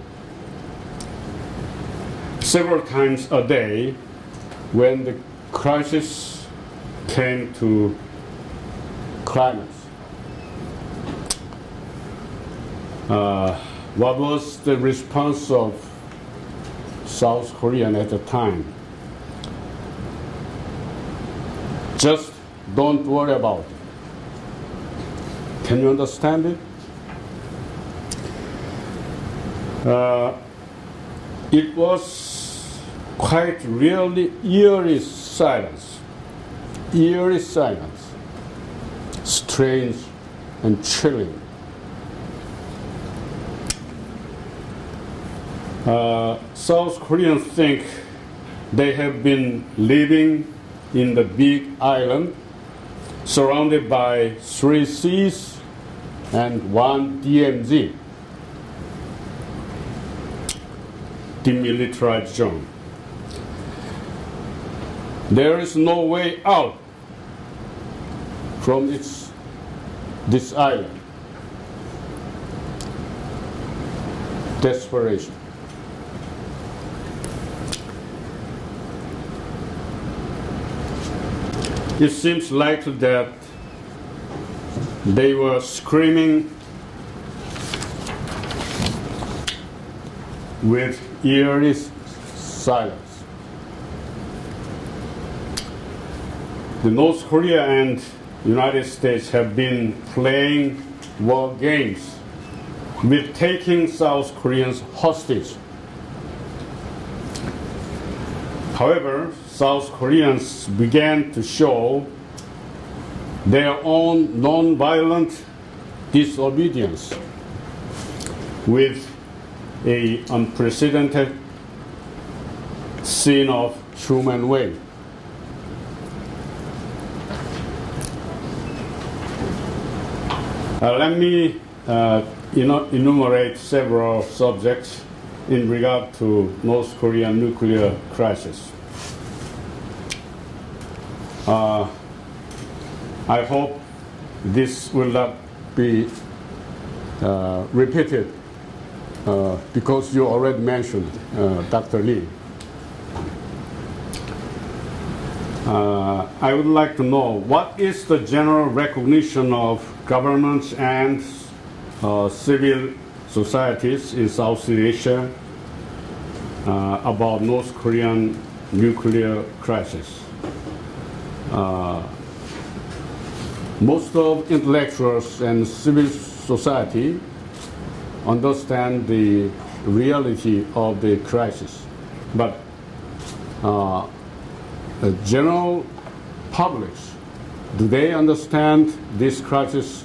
Several times a day, when the crisis came to climax. Uh, what was the response of South Korean at the time? Just don't worry about it. Can you understand it? Uh, it was quite really eerie silence, eerie silence, strange and chilling. Uh, South Koreans think they have been living in the big island surrounded by three seas and one DMZ, demilitarized zone. There is no way out from its, this island. Desperation. It seems likely that they were screaming with eerie silence. The North Korea and United States have been playing war games with taking South Koreans hostage. However, South Koreans began to show their own non-violent disobedience with a unprecedented scene of human way. Uh, let me uh, enumerate several subjects in regard to North Korean nuclear crisis. Uh, I hope this will not be uh, repeated uh, because you already mentioned uh, Dr. Lee. Uh, I would like to know what is the general recognition of governments and uh, civil societies in Southeast Asia uh, about North Korean nuclear crisis. Most of intellectuals and civil society understand the reality of the crisis, but uh, the general public, do they understand this crisis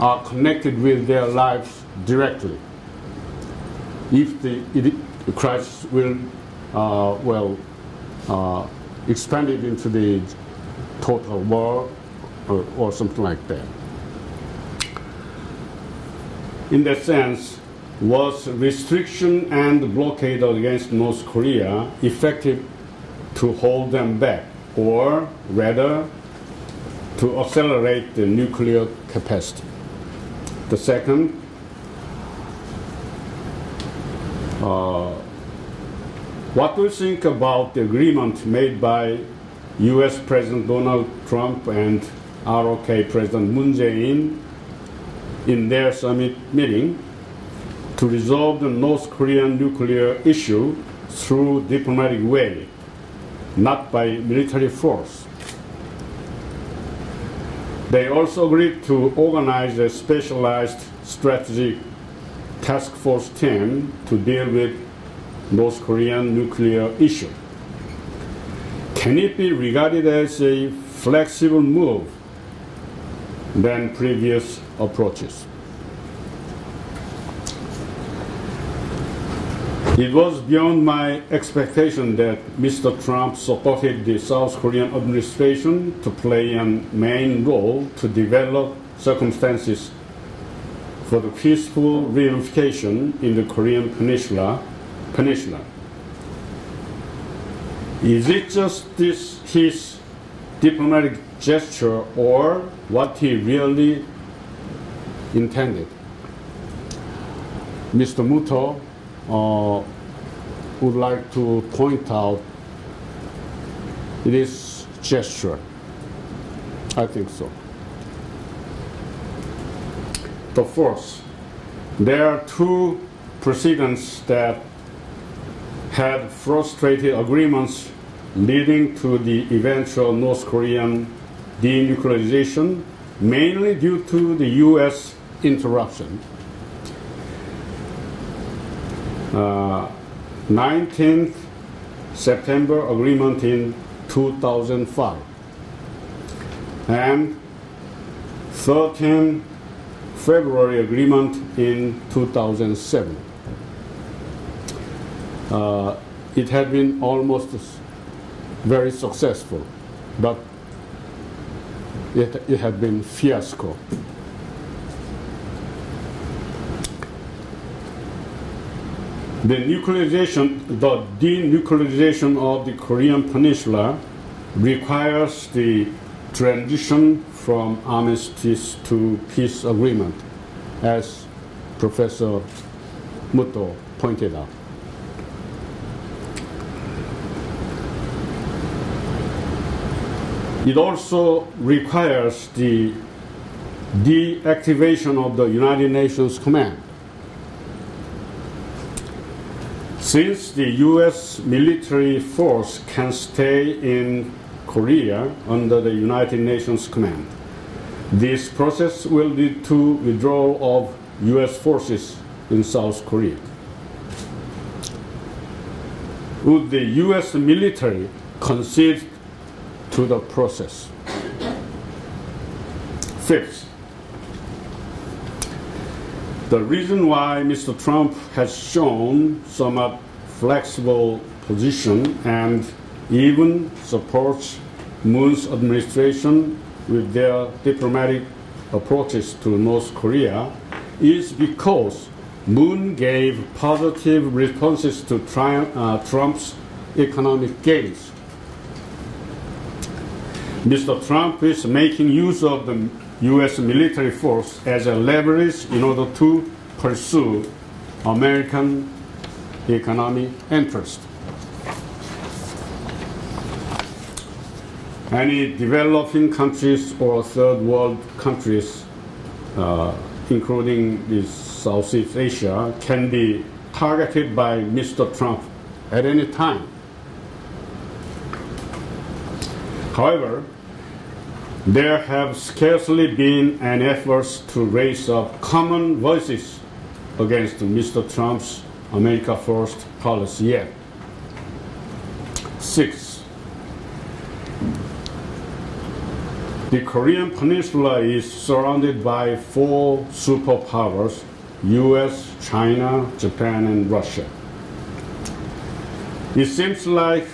are connected with their lives directly? If the, the crisis will, uh, well, uh, expand it into the total war or, or something like that. In that sense, was restriction and blockade against North Korea effective to hold them back, or rather to accelerate the nuclear capacity? The second, uh, what do you think about the agreement made by US President Donald Trump and ROK President Moon Jae-in in their summit meeting to resolve the North Korean nuclear issue through diplomatic way, not by military force. They also agreed to organize a specialized strategic task force team to deal with North Korean nuclear issue. Can it be regarded as a flexible move than previous approaches? It was beyond my expectation that Mr. Trump supported the South Korean administration to play a main role to develop circumstances for the peaceful reunification in the Korean Peninsula. Peninsula. Is it just this his diplomatic gesture or what he really intended? Mr. Muto uh, would like to point out it is gesture. I think so. The fourth, there are two precedents that had frustrated agreements leading to the eventual North Korean denuclearization, mainly due to the U.S. interruption. Uh, 19th September agreement in 2005 and 13th February agreement in 2007. Uh, it had been almost very successful, but it, it had been fiasco. The nuclearization, the denuclearization of the Korean Peninsula requires the transition from armistice to peace agreement, as Professor Muto pointed out. It also requires the deactivation of the United Nations Command Since the U.S. military force can stay in Korea under the United Nations command, this process will lead to withdrawal of U.S. forces in South Korea. Would the U.S. military concede to the process? Fifth, the reason why Mr. Trump has shown somewhat flexible position and even supports Moon's administration with their diplomatic approaches to North Korea is because Moon gave positive responses to uh, Trump's economic gains. Mr. Trump is making use of the U.S. military force as a leverage in order to pursue American economic interest. Any developing countries or third world countries, uh, including the Southeast Asia, can be targeted by Mr. Trump at any time. However, there have scarcely been any efforts to raise up common voices against Mr. Trump's America First policy yet. Six, the Korean Peninsula is surrounded by four superpowers US, China, Japan, and Russia. It seems like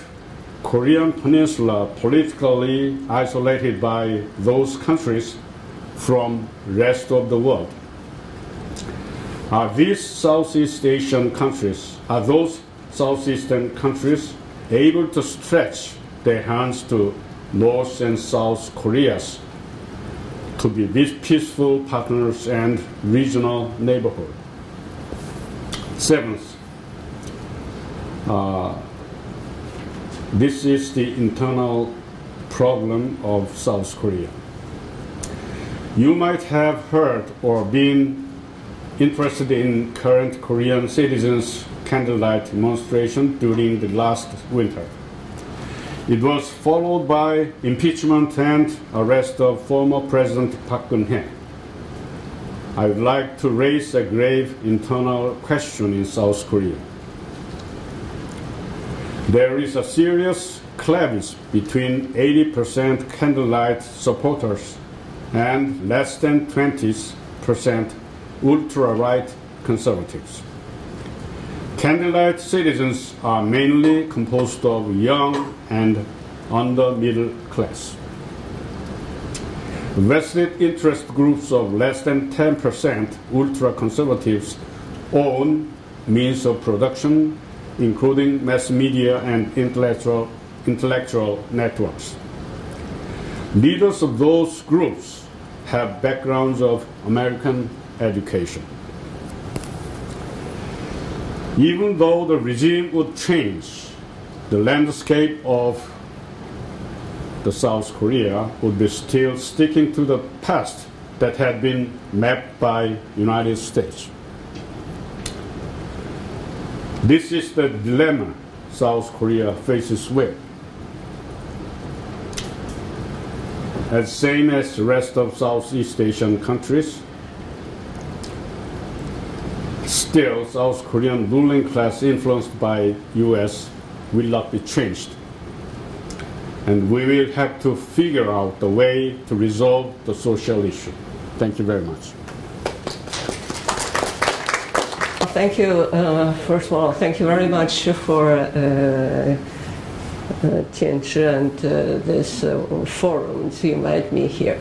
Korean Peninsula politically isolated by those countries from rest of the world. Are these Southeast Asian countries, are those Southeastern countries able to stretch their hands to North and South Koreas to be peaceful partners and regional neighborhood? Seventh, uh, this is the internal problem of South Korea. You might have heard or been interested in current Korean citizens' candlelight demonstration during the last winter. It was followed by impeachment and arrest of former President Park Geun-hye. I would like to raise a grave internal question in South Korea. There is a serious cleavage between 80% candlelight supporters and less than 20% ultra right conservatives. Candlelight citizens are mainly composed of young and under middle class. Vested interest groups of less than 10% ultra conservatives own means of production, including mass media and intellectual, intellectual networks. Leaders of those groups have backgrounds of American education. Even though the regime would change, the landscape of the South Korea would be still sticking to the past that had been mapped by United States. This is the dilemma South Korea faces with. As same as the rest of Southeast Asian countries, still South Korean ruling class influenced by US will not be changed. And we will have to figure out the way to resolve the social issue. Thank you very much. Thank you. Uh, first of all, thank you very much for uh, uh, and uh, this uh, forum to invite me here.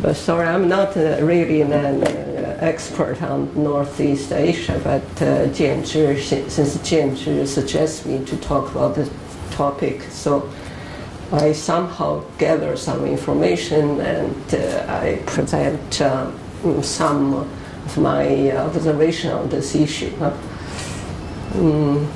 But sorry, I'm not uh, really an uh, expert on Northeast Asia, but uh, since Jianzhi suggests me to talk about the topic, so I somehow gather some information and I present some of my observation on this issue. huh? Mm.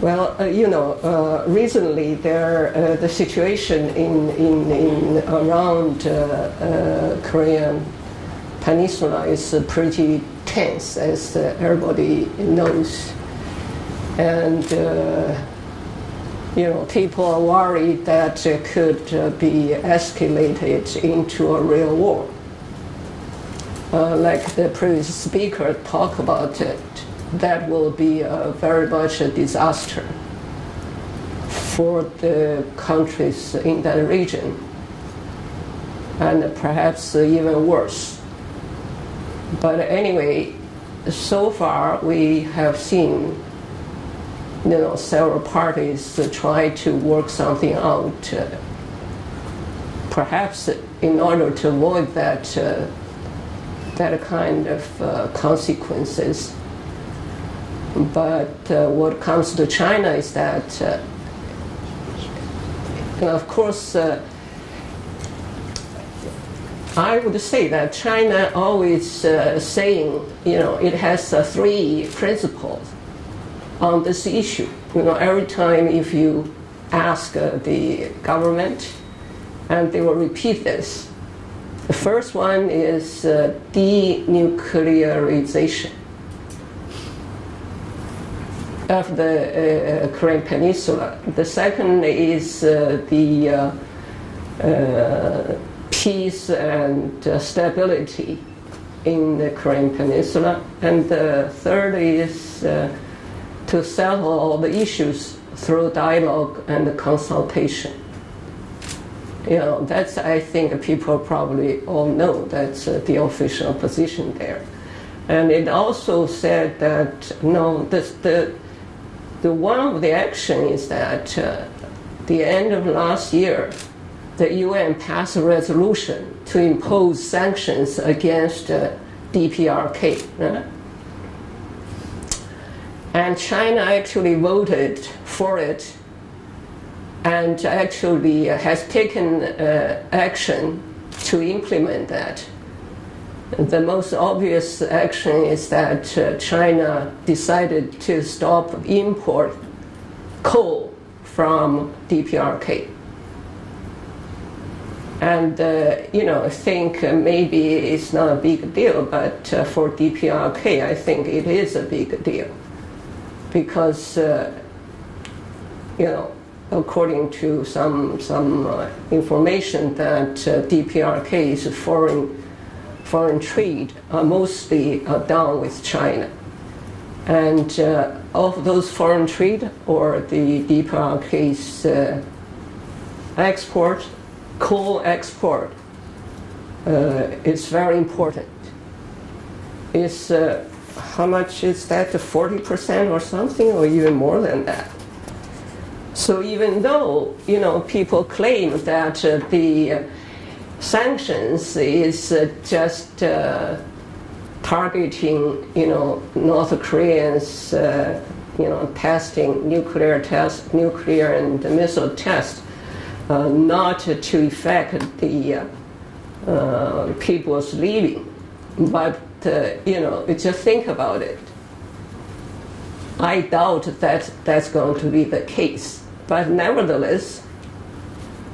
Well, uh, you know, uh, recently there, uh, the situation in, in, in around uh, uh, Korean Peninsula is uh, pretty tense, as uh, everybody knows. And, uh, you know, people are worried that it could uh, be escalated into a real war. Uh, like the previous speaker talked about it, that will be uh, very much a disaster for the countries in that region, and perhaps even worse. But anyway, so far we have seen, you know, several parties uh, try to work something out, uh, perhaps in order to avoid that. That kind of uh, consequences. But uh, what comes to China is that, uh, of course, uh, I would say that China always uh, saying, you know, it has uh, three principles on this issue. You know, every time if you ask the government, and they will repeat this. The first one is uh, denuclearization of the uh, Korean Peninsula. The second is uh, the uh, uh, peace and uh, stability in the Korean Peninsula. And the third is uh, to settle all the issues through dialogue and consultation. You know, that's, I think people probably all know that's uh, the official position there. And it also said that, no, this, the, the one of the action is that uh, the end of last year, the UN passed a resolution to impose sanctions against uh, DPRK. and China actually voted for it and actually has taken uh, action to implement that. The most obvious action is that uh, China decided to stop import coal from DPRK. And uh, you know, I think maybe it's not a big deal, but uh, for DPRK, I think it is a big deal because uh, you know according to some some uh, information, that uh, DPRK's foreign foreign trade are mostly uh, done with China, and uh, of those foreign trade or the DPRK's uh, export, coal export uh, is very important. Is how much is that? 40% or something, or even more than that. So even though you know people claim that uh, the uh, sanctions is uh, just uh, targeting you know North Koreans, uh, you know testing nuclear test, nuclear and missile test, not to affect the people's living, but you know just think about it. I doubt that that's going to be the case. But nevertheless,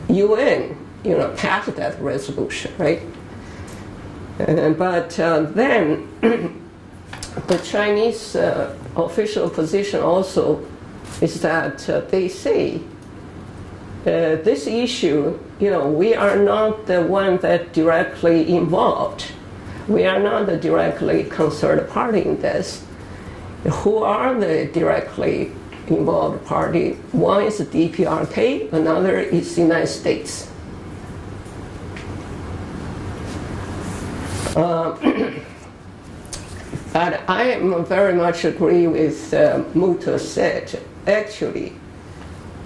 UN, you know, passed that resolution, right? Uh, but uh, then the Chinese uh, official position also is that uh, they say uh, this issue, you know, we are not the one that directly involved. We are not the directly concerned party in this. Who are the directly involved party. One is DPRK, another is the United States. Uh, but I am very much agree with uh, Muto said. Actually,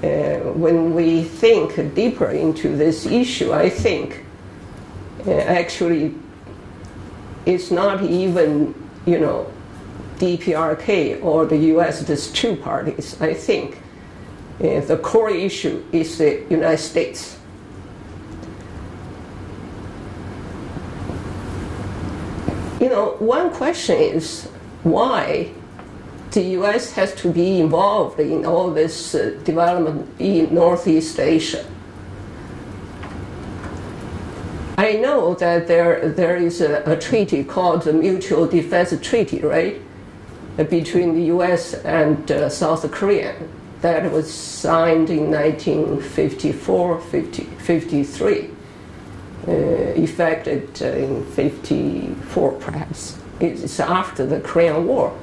uh, when we think deeper into this issue, I think uh, actually it's not even, you know, DPRK or the US, there's two parties. I think uh, the core issue is the United States. You know, one question is why the US has to be involved in all this uh, development in Northeast Asia. I know that there, there is a, a treaty called the Mutual Defense Treaty, right? Between the US and uh, South Korea that was signed in 1954 50, 53, uh, effected uh, in 54 perhaps. It's after the Korean War.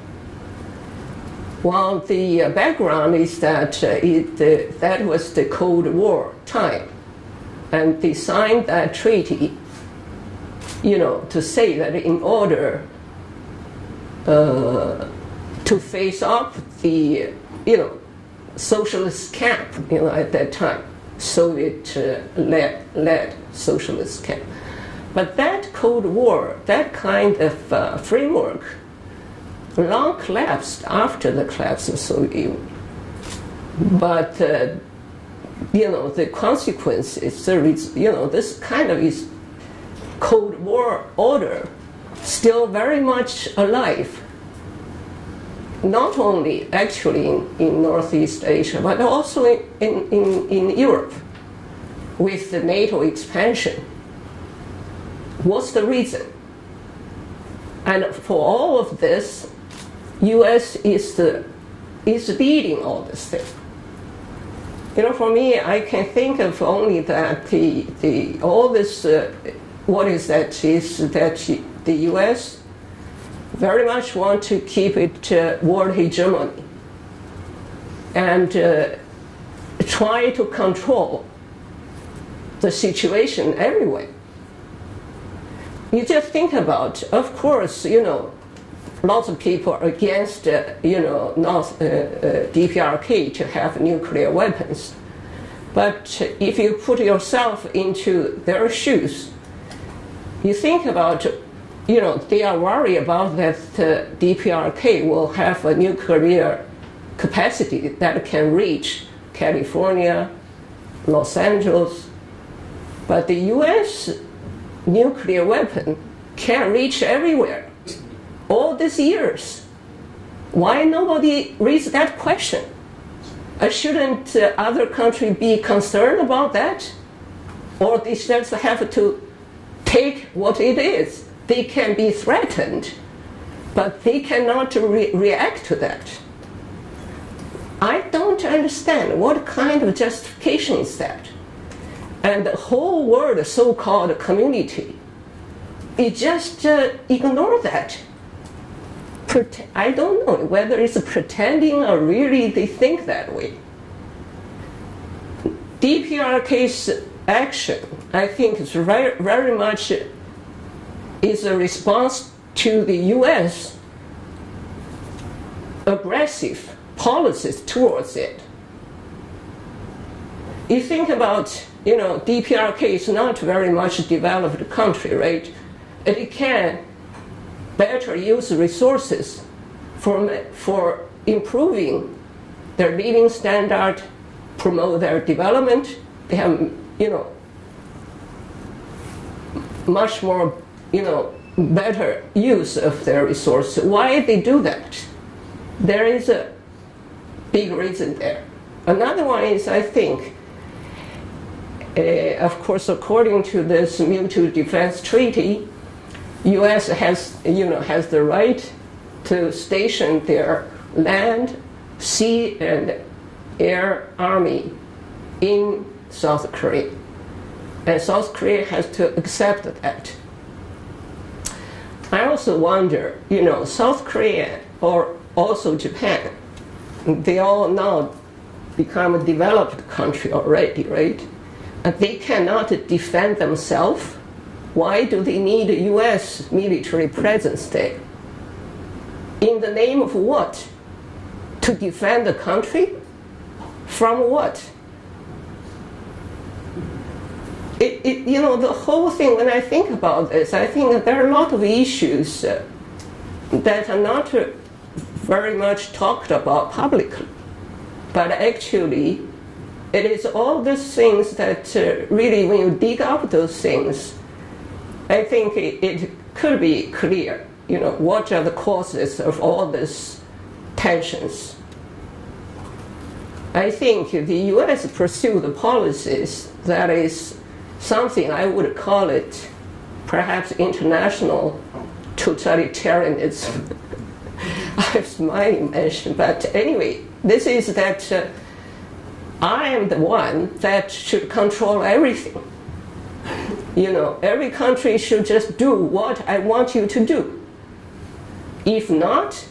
Well, the uh, background is that uh, it, that was the Cold War time, and they signed that treaty, you know, to say that in order uh, to face off the, you know, socialist camp, you know, at that time, Soviet uh, led, socialist camp. But that Cold War, that kind of uh, framework, long collapsed after the collapse of Soviet Union. But uh, you know the consequences, you know this kind of is Cold War order still very much alive not only actually in, in Northeast Asia, but also in, in, in Europe with the NATO expansion. What's the reason? And for all of this, U.S. is the is leading all this thing. You know, for me, I can think of only that the the all this uh, what is that is that the U.S very much want to keep it uh, world hegemony and uh, try to control the situation everywhere. You just think about, of course, you know, lots of people are against, uh, you know, North, uh, uh DPRK to have nuclear weapons. But if you put yourself into their shoes, you think about you know, they are worried about that uh, DPRK will have a new nuclear capacity that can reach California, Los Angeles, but the U.S. nuclear weapon can reach everywhere. All these years, why nobody raised that question? Uh, shouldn't uh, other countries be concerned about that, or they just have to take what it is? They can be threatened, but they cannot re- react to that. I don't understand what kind of justification is that. And the whole world, so-called community, it just uh, ignore that. Pret- I don't know whether it's pretending or really they think that way. DPRK's action, I think, is very, very much is a response to the U.S. aggressive policies towards it. You think about, you know, DPRK is not very much developed country, right? It can better use resources for, for improving their living standard, promote their development. They have, you know, much more, you know, better use of their resources. Why they do that? There is a big reason there. Another one is, I think, uh, of course, according to this mutual defense treaty, U.S. has, you know, has the right to station their land, sea, and air army in South Korea. And South Korea has to accept that. I also wonder, you know, South Korea or also Japan, they all now become a developed country already, right? And they cannot defend themselves. Why do they need a U.S. military presence there? In the name of what? To defend the country? From what? It, it, you know, the whole thing, when I think about this, I think that there are a lot of issues uh, that are not very much talked about publicly. But actually, it is all these things that uh, really, when you dig up those things, I think it, it could be clear, you know, what are the causes of all these tensions. I think the U.S. pursued the policies that is something I would call it perhaps international totalitarianism. I've smiling mentioned, but anyway, this is that uh, I am the one that should control everything. You know, every country should just do what I want you to do. If not,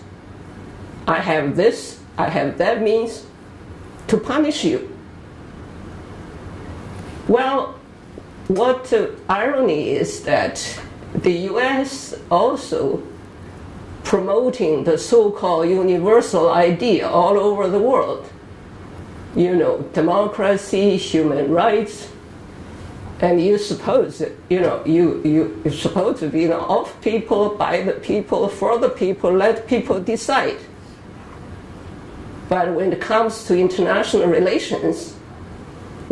I have this, I have that means to punish you. Well, what irony is that the US also promoting the so-called universal idea all over the world. You know, democracy, human rights, and you suppose, you know, you, you, you're supposed to be you know, of people, by the people, for the people, let people decide. But when it comes to international relations,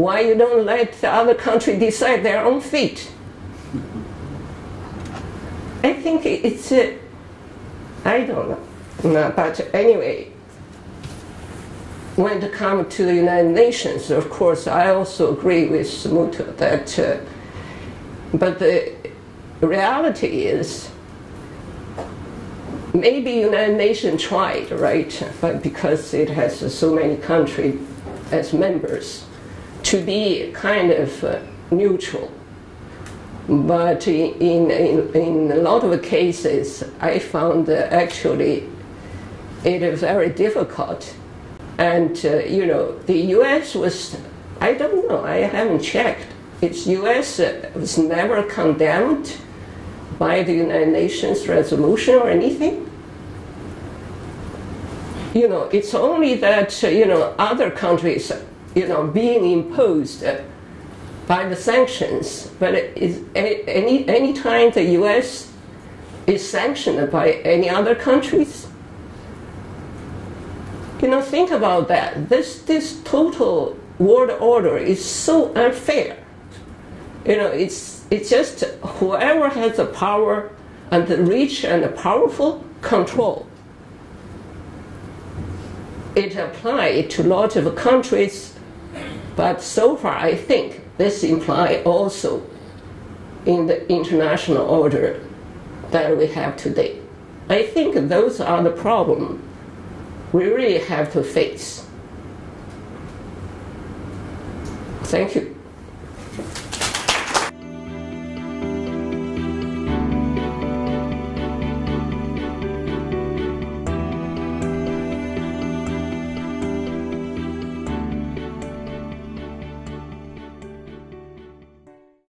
why you don't let the other country decide their own fate? I think it's, uh, I don't know. No, but anyway, when it comes to the United Nations, of course, I also agree with Smuta that, uh, but the reality is, maybe United Nations tried, right? But because it has so many countries as members, to be kind of uh, neutral. But in, in, in a lot of cases, I found actually it is very difficult. And, uh, you know, the US was, I don't know, I haven't checked. It's US was never condemned by the United Nations resolution or anything. You know, it's only that, uh, you know, other countries you know, being imposed uh, by the sanctions. But is any any time the U.S. is sanctioned by any other countries, you know, think about that. This this total world order is so unfair. You know, it's it's just whoever has the power and the rich and the powerful control. It applies to lots of countries but so far, I think this implies also in the international order that we have today. I think those are the problem we really have to face. Thank you.